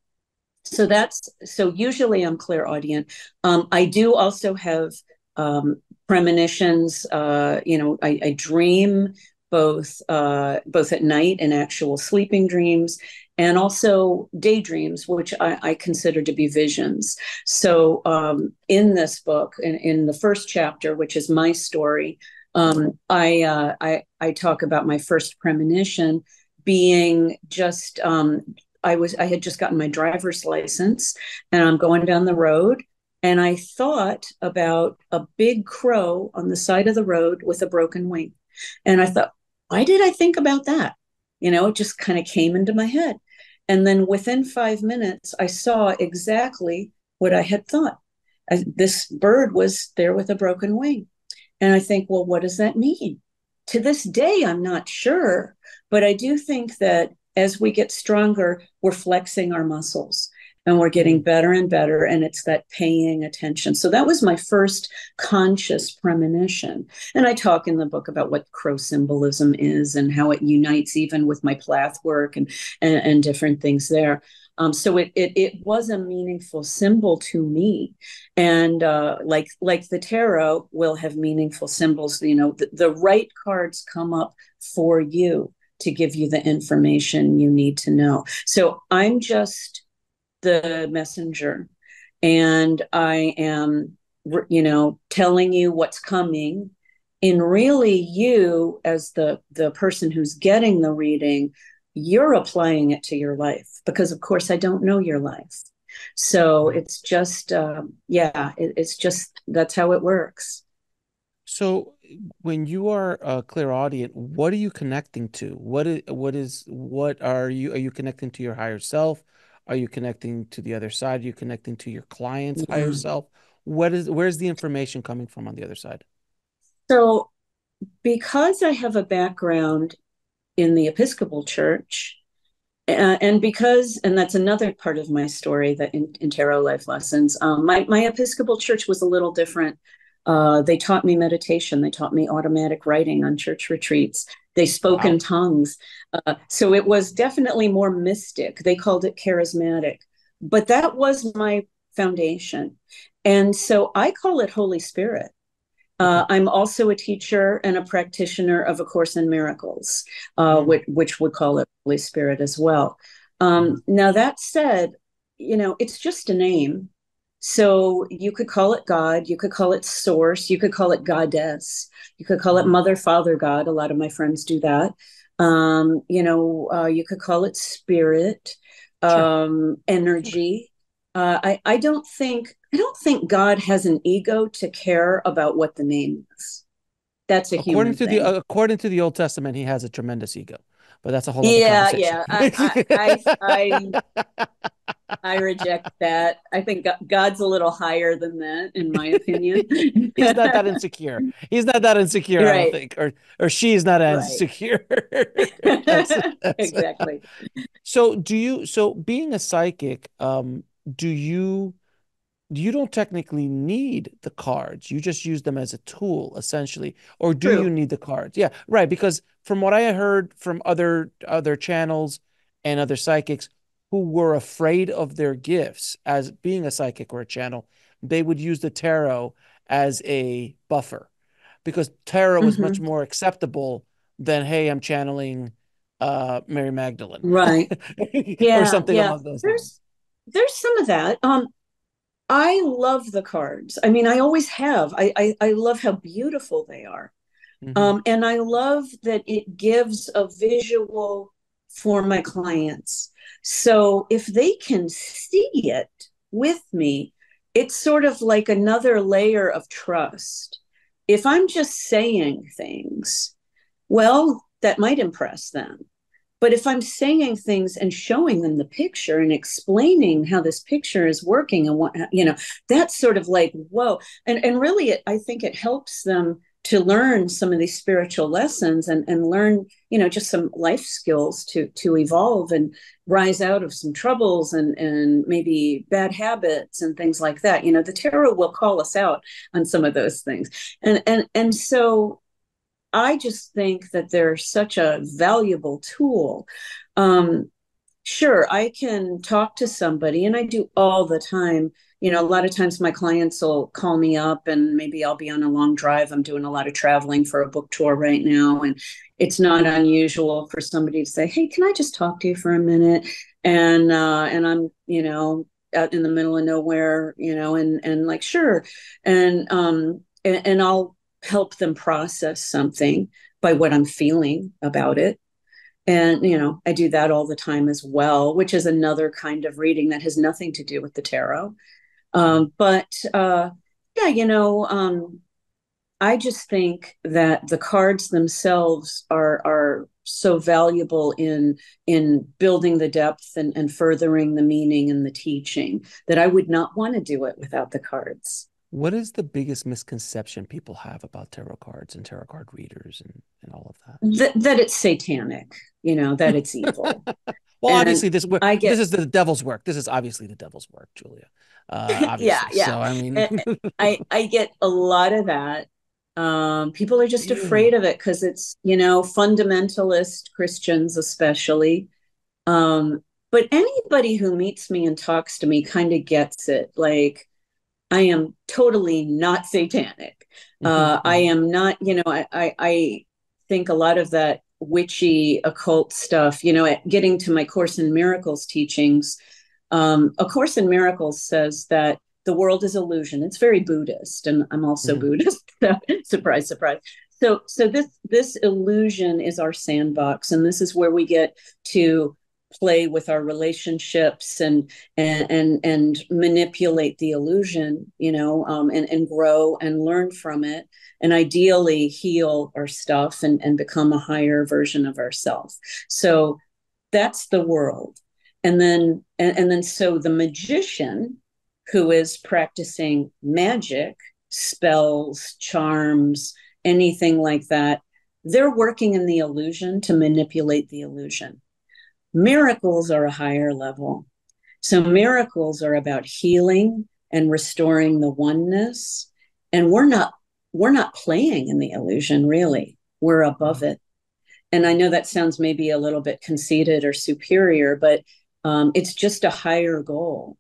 so that's so usually I'm clairaudient. Um, I do also have um, premonitions. Uh, you know, I, I dream both uh, both at night and actual sleeping dreams, and also daydreams, which I, I consider to be visions. So um, in this book, in, in the first chapter, which is my story, Um, I, uh, I I talk about my first premonition being just um, I was I had just gotten my driver's license and I'm going down the road and I thought about a big crow on the side of the road with a broken wing. And I thought, why did I think about that? You know, it just kind of came into my head. And then within five minutes, I saw exactly what I had thought. I, this bird was there with a broken wing. And I think, well, what does that mean? To this day, I'm not sure, but I do think that as we get stronger, we're flexing our muscles and we're getting better and better and it's that paying attention. So that was my first conscious premonition. And i talk in the book about what crow symbolism is and how it unites even with my plath work and and, and different things there. Um, so it, it it was a meaningful symbol to me, and uh, like like the tarot will have meaningful symbols. You know, the, the right cards come up for you to give you the information you need to know. So I'm just the messenger and I am, you know, telling you what's coming. In really, you as the the person who's getting the reading, you're applying it to your life because, of course, I don't know your life. So it's just, uh, yeah, it, it's just that's how it works. So when you are a clairaudient, what are you connecting to? What is what is what are you are you connecting to your higher self? Are you connecting to the other side? Are you connecting to your client's yeah. higher self? What is where's the information coming from on the other side? So, because I have a background in the Episcopal Church, uh, and because, and that's another part of my story that in, in Tarot Life Lessons, um, my, my Episcopal Church was a little different. Uh, they taught me meditation. They taught me automatic writing on church retreats. They spoke wow. in tongues. Uh, so it was definitely more mystic. They called it charismatic. But that was my foundation. And so I call it Holy Spirit. Uh, I'm also a teacher and a practitioner of A Course in Miracles, uh, mm-hmm. which, which, would call it Holy Spirit as well. Um, mm-hmm. now, that said, you know, it's just a name. So you could call it God, you could call it Source, you could call it Goddess, you could call it mm-hmm. Mother, Father, God. A lot of my friends do that. Um, you know, uh, you could call it Spirit, um, sure. Energy. Uh, I, I don't think I don't think God has an ego to care about what the name is. That's a according to thing. the according to the Old Testament, he has a tremendous ego but that's a whole yeah yeah I, I, I, I, reject that. I think god's a little higher than that in my opinion. He's not that insecure. He's not that insecure right. i don't think or or she's not as right. insecure that's, that's, exactly. So do you so being a psychic um do you you don't technically need the cards. You just use them as a tool, essentially. Or do True. you need the cards? Yeah, right. Because from what I heard from other other channels and other psychics who were afraid of their gifts as being a psychic or a channel, they would use the tarot as a buffer because tarot mm-hmm. much more acceptable than hey, I'm channeling uh Mary Magdalene. Right. yeah, or something yeah. along those there's, lines. There's some of that. Um I love the cards. I mean, I always have. I I, I love how beautiful they are, mm-hmm. um, and I love that it gives a visual for my clients. So if they can see it with me, it's sort of like another layer of trust. If I'm just saying things, well, that might impress them. But if I'm saying things and showing them the picture and explaining how this picture is working and what, you know, that's sort of like, whoa. And, and really, it, I think it helps them to learn some of these spiritual lessons and, and learn, you know, just some life skills to, to evolve and rise out of some troubles and, and maybe bad habits and things like that. You know, the tarot will call us out on some of those things. And, and, and so I just think that they're such a valuable tool. Um, sure, I can talk to somebody, and I do all the time. You know, a lot of times my clients will call me up, and maybe I'll be on a long drive. I'm doing a lot of traveling for a book tour right now, and it's not unusual for somebody to say, "Hey, can I just talk to you for a minute?" And uh, and I'm, you know, out in the middle of nowhere, you know, and and like sure, and um, and, and I'll help them process something by what I'm feeling about it. And, you know, I do that all the time as well, which is another kind of reading that has nothing to do with the tarot. Um, but uh, yeah, you know, um, I just think that the cards themselves are are so valuable in in building the depth and, and furthering the meaning and the teaching that I would not want to do it without the cards. What is the biggest misconception people have about tarot cards and tarot card readers and, and all of that? That, that it's satanic, you know, that it's evil. well, and obviously, this I get, this is the devil's work. This is obviously the devil's work, Julia. Uh, yeah, yeah. So I mean, I I get a lot of that. Um, people are just afraid of it because it's you know fundamentalist Christians, especially. Um, but anybody who meets me and talks to me kind of gets it. Like I am totally not satanic. Mm-hmm. Uh, I mm-hmm. am not, you know, I, I, I think a lot of that witchy occult stuff, you know, getting to my Course in Miracles teachings, um, A Course in Miracles says that the world is illusion. It's very Buddhist, and I'm also mm. Buddhist. So, surprise, surprise. So, so this this illusion is our sandbox, and this is where we get to play with our relationships and and and, and manipulate the illusion you know um, and and grow and learn from it and ideally heal our stuff and and become a higher version of ourselves so that's the world. And then and, and then so the magician who is practicing magic spells charms anything like that they're working in the illusion to manipulate the illusion Miracles are a higher level. So miracles are about healing and restoring the oneness. And we're not we're not playing in the illusion really. We're above it. And I know that sounds maybe a little bit conceited or superior, but um, it's just a higher goal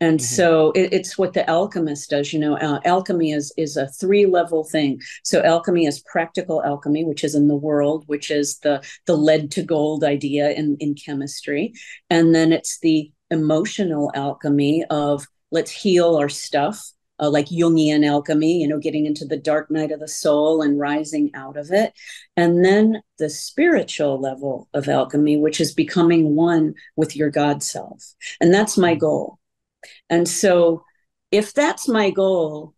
and mm-hmm. so it, it's what the alchemist does you know uh, alchemy is is a three level thing so alchemy is practical alchemy which is in the world which is the the lead to gold idea in in chemistry and then it's the emotional alchemy of let's heal our stuff uh, like Jungian alchemy, you know, getting into the dark night of the soul and rising out of it. And then the spiritual level of alchemy, which is becoming one with your God self. And that's my mm-hmm. goal. And so, if that's my goal,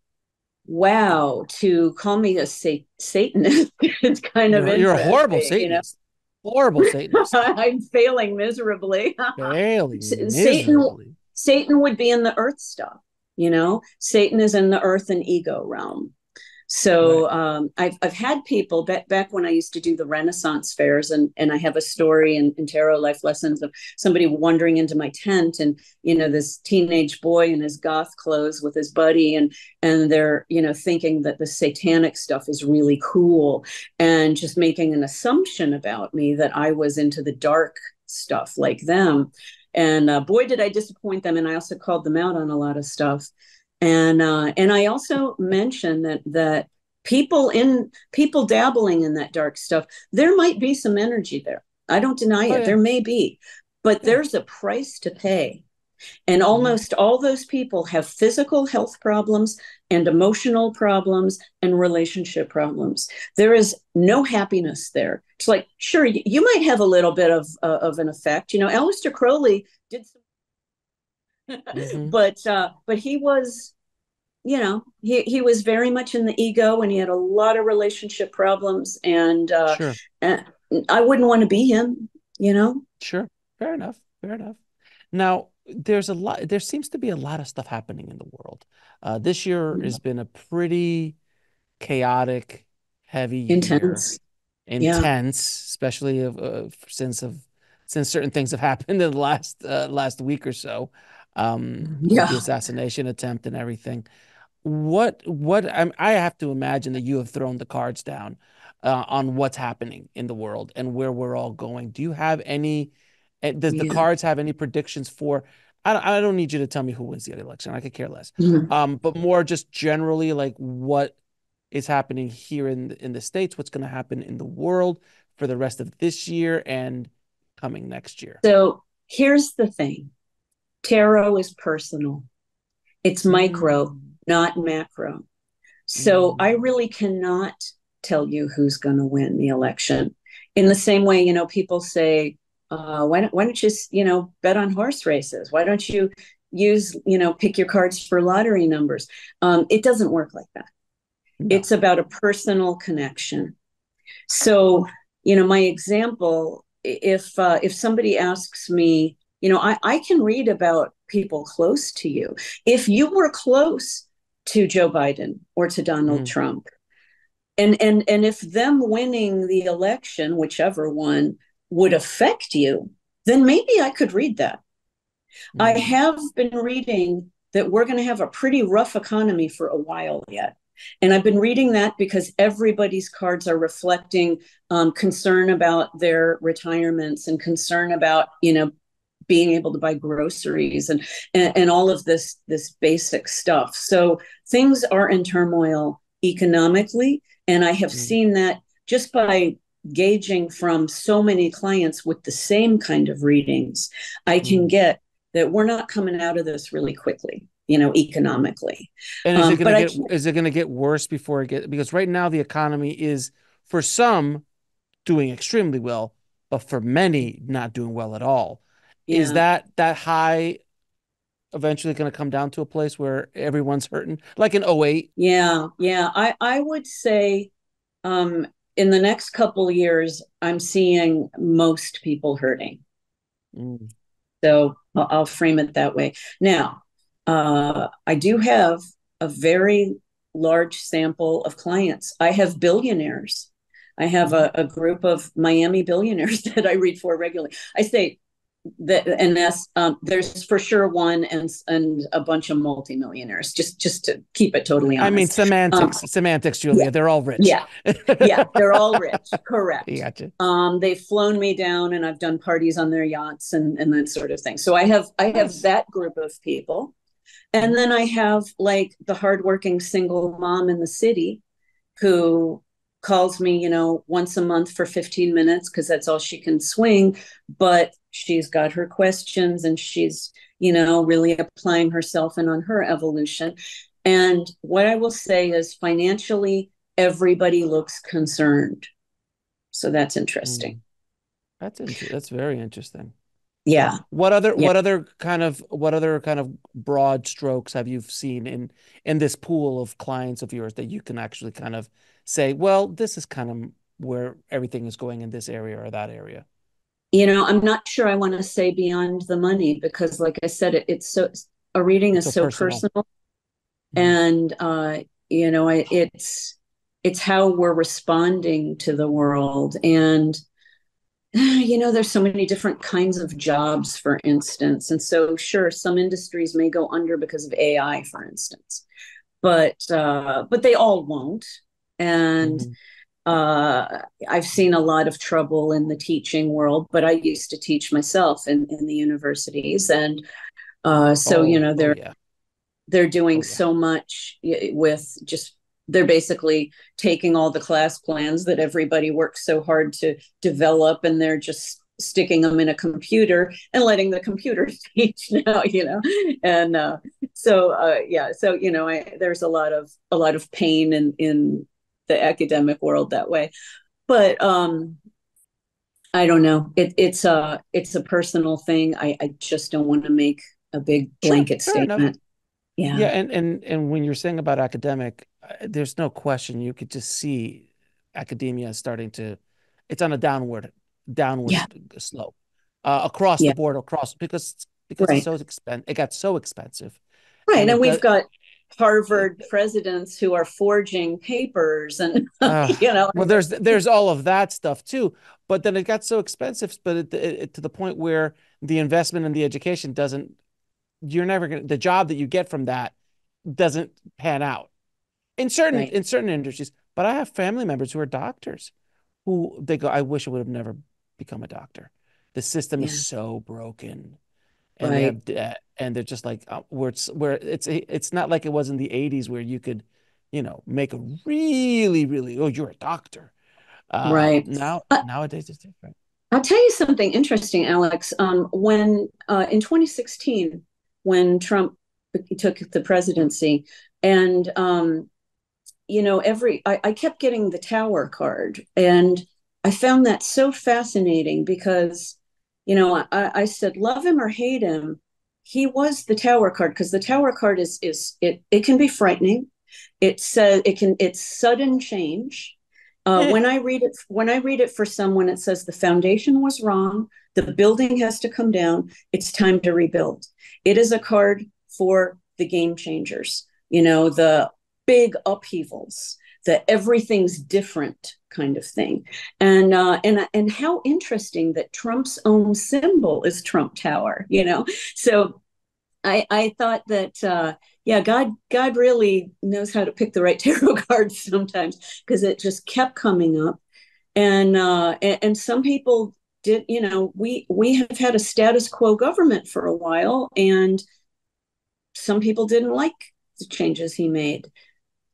wow, to call me a sa- Satanist, it's kind of you're, you're a horrible Satanist. You know? Horrible Satanist. I'm failing miserably. failing miserably. Satan, Satan would be in the earth stuff. You know, Satan is in the earth and ego realm. So right. um, I've I've had people back back when I used to do the Renaissance fairs, and and I have a story in, in Tarot Life Lessons of somebody wandering into my tent, and you know this teenage boy in his goth clothes with his buddy, and and they're you know thinking that the satanic stuff is really cool, and just making an assumption about me that I was into the dark stuff like them, and uh, boy did I disappoint them, and I also called them out on a lot of stuff and uh, and I also mentioned that that people in people dabbling in that dark stuff, there might be some energy there. I don't deny oh, it. Yeah. There may be, but yeah. there's a price to pay. And almost all those people have physical health problems and emotional problems and relationship problems. There is no happiness there. It's like, sure, you might have a little bit of uh, of an effect. You know, Aleister Crowley did some mm-hmm. but uh, but he was, you know, he he was very much in the ego, and he had a lot of relationship problems, and uh, sure. and I wouldn't want to be him, you know. Sure, fair enough, fair enough. Now, there's a lot. There seems to be a lot of stuff happening in the world. Uh, this year mm-hmm. has been a pretty chaotic, heavy, intense, year. intense, yeah. especially of, uh, since of since certain things have happened in the last uh, last week or so um, yeah. the assassination attempt and everything. What what I'm, I have to imagine that you have thrown the cards down uh, on what's happening in the world and where we're all going. Do you have any? Eh, does yeah. the cards have any predictions for? I don't, I don't need you to tell me who wins the election. I could care less. Mm-hmm. Um, but more just generally, like what is happening here in the, in the states, what's going to happen in the world for the rest of this year and coming next year. So here's the thing Tarot is personal. It's micro, mm. not macro. So mm. I really cannot tell you who's going to win the election. In the same way, you know, people say, uh, why don't why don't you you know bet on horse races? Why don't you use you know pick your cards for lottery numbers? Um, it doesn't work like that. No. It's about a personal connection. So you know, my example, if uh, if somebody asks me, you know, I, I can read about people close to you. If you were close to Joe Biden or to Donald mm. Trump, and and and if them winning the election, whichever one, would affect you, then maybe I could read that. Mm-hmm. I have been reading that we're going to have a pretty rough economy for a while yet. And I've been reading that because everybody's cards are reflecting um, concern about their retirements and concern about, you know, being able to buy groceries and, and, and all of this this basic stuff. So things are in turmoil economically, and I have mm. seen that just by gauging from so many clients with the same kind of readings, I can mm. get that we're not coming out of this really quickly you know economically and is um, it going to get is it going to get worse before it gets because right now the economy is for some doing extremely well but for many not doing well at all yeah. is that that high eventually going to come down to a place where everyone's hurting like in 08 yeah yeah i i would say um in the next couple years, I'm seeing most people hurting. Mm. So I'll, I'll, frame it that way. Now, uh, I do have a very large sample of clients. I have billionaires. I have a, a group of Miami billionaires that I read for regularly. I say that and that's um, there's for sure one and and a bunch of multimillionaires just just to keep it totally honest. I mean semantics um, semantics Julia yeah, they're all rich. Yeah. Yeah, they're all rich. Correct. Gotcha. Um they've flown me down and I've done parties on their yachts and and that sort of thing. So I have I have that group of people. And then I have like the hardworking single mom in the city who calls me, you know, once a month for 15 minutes because that's all she can swing. But she's got her questions and she's, you know, really applying herself and on her evolution. And what I will say is financially, everybody looks concerned. So that's interesting. Mm. That's interesting. That's very interesting. Yeah. What other yeah. what other kind of what other kind of broad strokes have you seen in in this pool of clients of yours that you can actually kind of say, well, this is kind of where everything is going in this area or that area? You know, I'm not sure I want to say beyond the money because, like I said, it, it's so a reading is so, personal, personal. Mm-hmm. and uh, you know, I, it's it's how we're responding to the world and you know there's so many different kinds of jobs for instance and so sure some industries may go under because of ai for instance but uh, but they all won't and mm-hmm. uh, I've seen a lot of trouble in the teaching world. But I used to teach myself in in the universities, and uh, so oh, you know they're oh, yeah. they're doing oh, yeah. so much with just they're basically taking all the class plans that everybody works so hard to develop and they're just sticking them in a computer and letting the computer teach now you know and uh, so uh, yeah so you know I, there's a lot of a lot of pain in in the academic world that way. But um, I don't know. It, it's a it's a personal thing. I, I just don't want to make a big blanket sure, statement. Enough. Yeah. Yeah, and and and when you're saying about academic, uh, there's no question you could just see academia is starting to it's on a downward downward yeah. slope uh, across yeah. the board across because because right. it's so expensive it got so expensive right and, and we've got Harvard presidents who are forging papers and uh, you know well there's there's all of that stuff too but then it got so expensive but it, it, to the point where the investment in the education doesn't you're never going to the job that you get from that doesn't pan out in certain right. in certain industries but I have family members who are doctors who they go I wish I would have never become a doctor the system yeah. is so broken and right. they have debt and they're just like uh, where it's where it's it's not like it was in the 80s where you could you know make a really really oh you're a doctor. Uh, right. now uh, nowadays it's different. I'll tell you something interesting alex. Um, when uh, in 2016 when trump took the presidency and um, you know, every I, I kept getting the tower card, and I found that so fascinating because, you know, I, I said, love him or hate him, he was the tower card because the tower card is is it it can be frightening. It says it can it's sudden change. Uh, when I read it, when I read it for someone, it says the foundation was wrong. The building has to come down. It's time to rebuild. It is a card for the game changers. You know, the big upheavals, the everything's different kind of thing. And uh, and and how interesting that Trump's own symbol is Trump Tower. You know, so I I thought that. Uh, yeah, God, God really knows how to pick the right tarot cards sometimes because it just kept coming up, and uh, and, and some people did. You know, we we have had a status quo government for a while, and some people didn't like the changes he made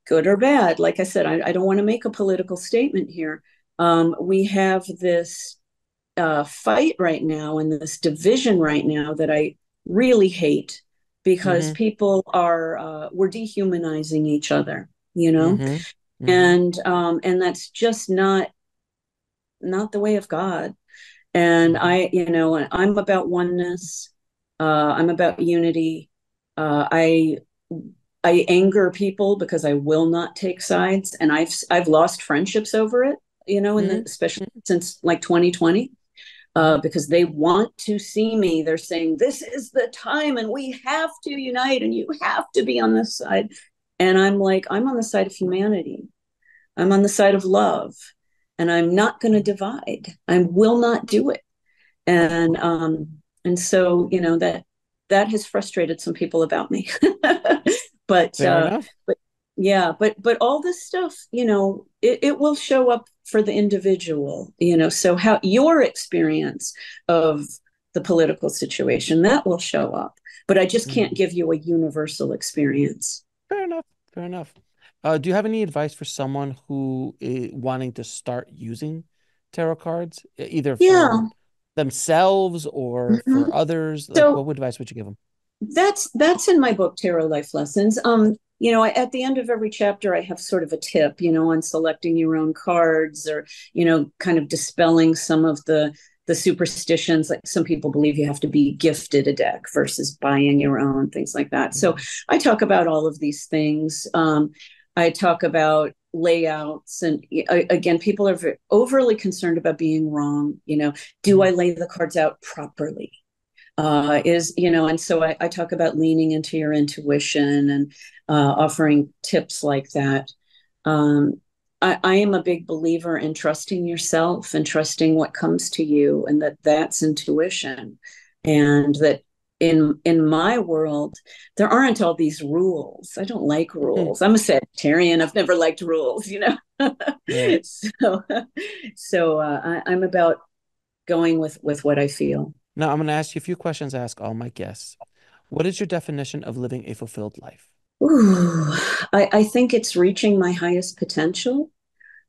good or bad. Like I said, I, I don't want to make a political statement here. Um, we have this uh, fight right now and this division right now that I really hate because mm-hmm. people are uh, we're dehumanizing each other, you know, mm-hmm. Mm-hmm. and um, and that's just not not the way of God. And mm-hmm. I, you know, I'm about oneness. Uh, I'm about unity. Uh, I I anger people because I will not take sides, and I've I've lost friendships over it. You know, mm-hmm. especially since like 2020, uh, because they want to see me. They're saying this is the time, and we have to unite, and you have to be on this side. And I'm like, I'm on the side of humanity. I'm on the side of love, and I'm not going to divide. I will not do it. And um, and so you know that that has frustrated some people about me. but uh, but yeah but but all this stuff you know it, it will show up for the individual you know so how your experience of the political situation that will show up but i just can't mm-hmm. give you a universal experience fair enough fair enough uh, do you have any advice for someone who is wanting to start using tarot cards either for yeah. themselves or mm-hmm. for others like, so, what advice would you give them that's that's in my book tarot life lessons. Um you know at the end of every chapter i have sort of a tip you know on selecting your own cards or you know kind of dispelling some of the the superstitions. Like some people believe you have to be gifted a deck versus buying your own things like that. So i talk about all of these things. Um, i talk about layouts and again people are overly concerned about being wrong you know. Do mm-hmm. i lay the cards out properly uh, is you know and so I, I, talk about leaning into your intuition and uh, offering tips like that. Um, I, I, am a big believer in trusting yourself and trusting what comes to you and that that's intuition. And that in in my world there aren't all these rules. I don't like hmm. rules. I'm a sagittarian. I've never liked rules you know? So so uh, I, i'm about going with with what i feel now, I'm going to ask you a few questions I ask all my guests. What is your definition of living a fulfilled life? Ooh, I, I think it's reaching my highest potential.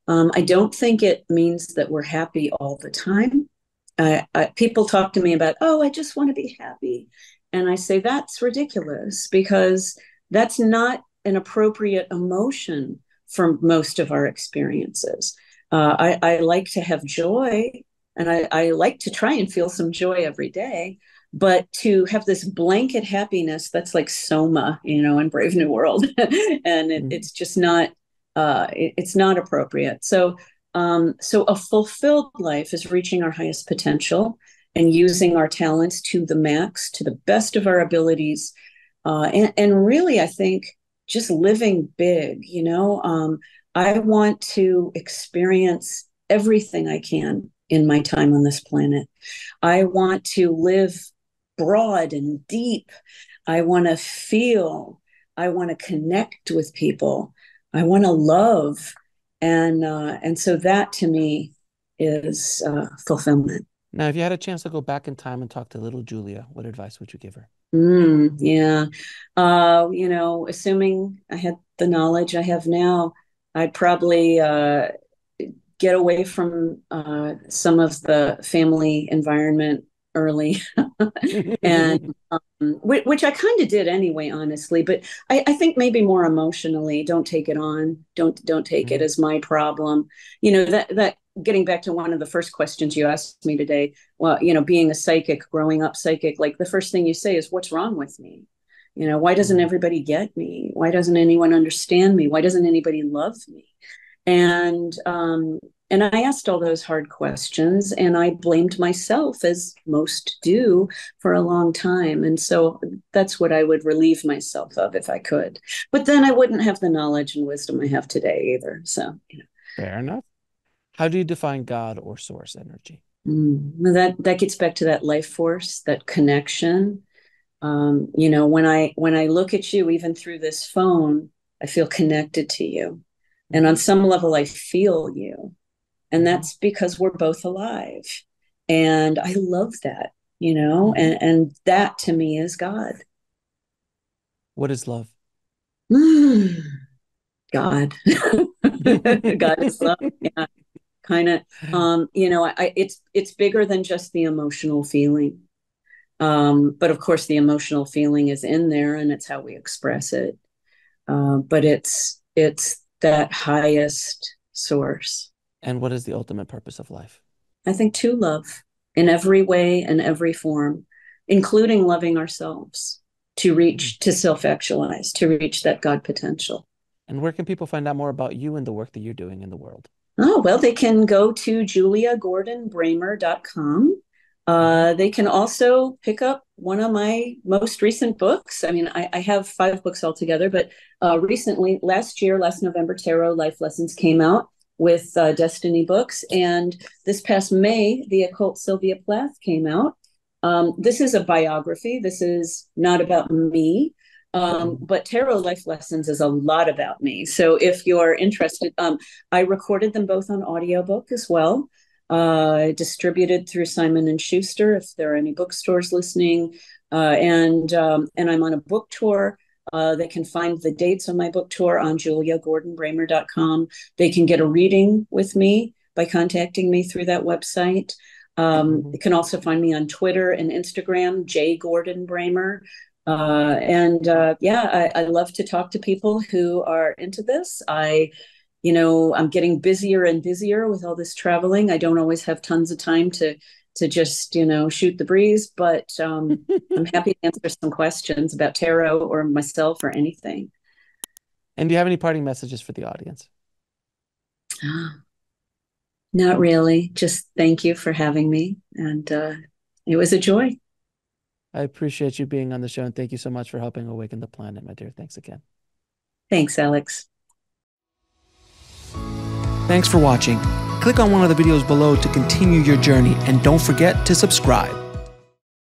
Um, I don't think it means that we're happy all the time. I, people talk to me about, oh, I just want to be happy. And I say, that's ridiculous because that's not an appropriate emotion for most of our experiences. Uh, I, I, like to have joy and I, I like to try and feel some joy every day but to have this blanket happiness that's like soma you know in brave new world and it, mm-hmm. it's just not uh, it, it's not appropriate so um, so a fulfilled life is reaching our highest potential and using our talents to the max to the best of our abilities uh, and, and really i think just living big you know um, i want to experience everything i can in my time on this planet. I want to live broad and deep. I want to feel. I want to connect with people. I want to love, and uh, and so that to me is uh, fulfillment. Now, if you had a chance to go back in time and talk to little Julia, what advice would you give her? Mm, yeah, uh, you know, assuming I had the knowledge I have now, I'd probably uh, get away from uh, some of the family environment early. And um, which i kind of did anyway honestly but I, I, think maybe more emotionally don't take it on don't don't take mm-hmm. it as my problem. You know that that getting back to one of the first questions you asked me today well you know being a psychic growing up psychic like the first thing you say is what's wrong with me? You know why doesn't mm-hmm. everybody get me? Why doesn't anyone understand me? Why doesn't anybody love me and um, and I asked all those hard questions and I blamed myself, as most do, for a long time. And so that's what I would relieve myself of if I could. But then I wouldn't have the knowledge and wisdom I have today either. So, you know. Fair enough. How do you define God or source energy? Mm, that that gets back to that life force, that connection. Um, you know, when I when I look at you, even through this phone, I feel connected to you. And on some level, I feel you. And mm-hmm. that's because we're both alive. And i love that you know? Mm-hmm. and and that to me is god. What is love? God. God is love yeah. Kind of um you know I, it's it's bigger than just the emotional feeling. Um but of course the emotional feeling is in there and it's how we express it. Uh, but it's it's that highest source and what is the ultimate purpose of life? I think to love in every way and every form, including loving ourselves, to mm-hmm. reach, to self actualize, to reach that God potential. And where can people find out more about you and the work that you're doing in the world? Oh, well, they can go to juliagordonbramer.com. Uh, they can also pick up one of my most recent books. I mean, I, I have five books altogether, but uh, recently, last year, last November, Tarot Life Lessons came out with uh, Destiny Books. And this past May, The Occult Sylvia Plath came out. Um, this is a biography. This is not about me, um, but Tarot Life Lessons is a lot about me. So if you're interested, um, I recorded them both on audiobook as well. Uh, distributed through Simon and Schuster. If there are any bookstores listening, uh, and um, and I'm on a book tour uh, they can find the dates on my book tour on juliagordonbramer.com. They can get a reading with me by contacting me through that website. Um, mm-hmm. You can also find me on Twitter and Instagram, J Gordon Bramer. Uh, and uh, yeah, I, I, love to talk to people who are into this. I, you know, I'm getting busier and busier with all this traveling. I don't always have tons of time to to just you know shoot the breeze but um, i'm happy to answer some questions about tarot or myself or anything. And do you have any parting messages for the audience? Not really. Just thank you for having me and uh, it was a joy. I appreciate you being on the show and thank you so much for helping awaken the planet my dear. Thanks again. Thanks alex thanks for watching Click on one of the videos below to continue your journey and don't forget to subscribe.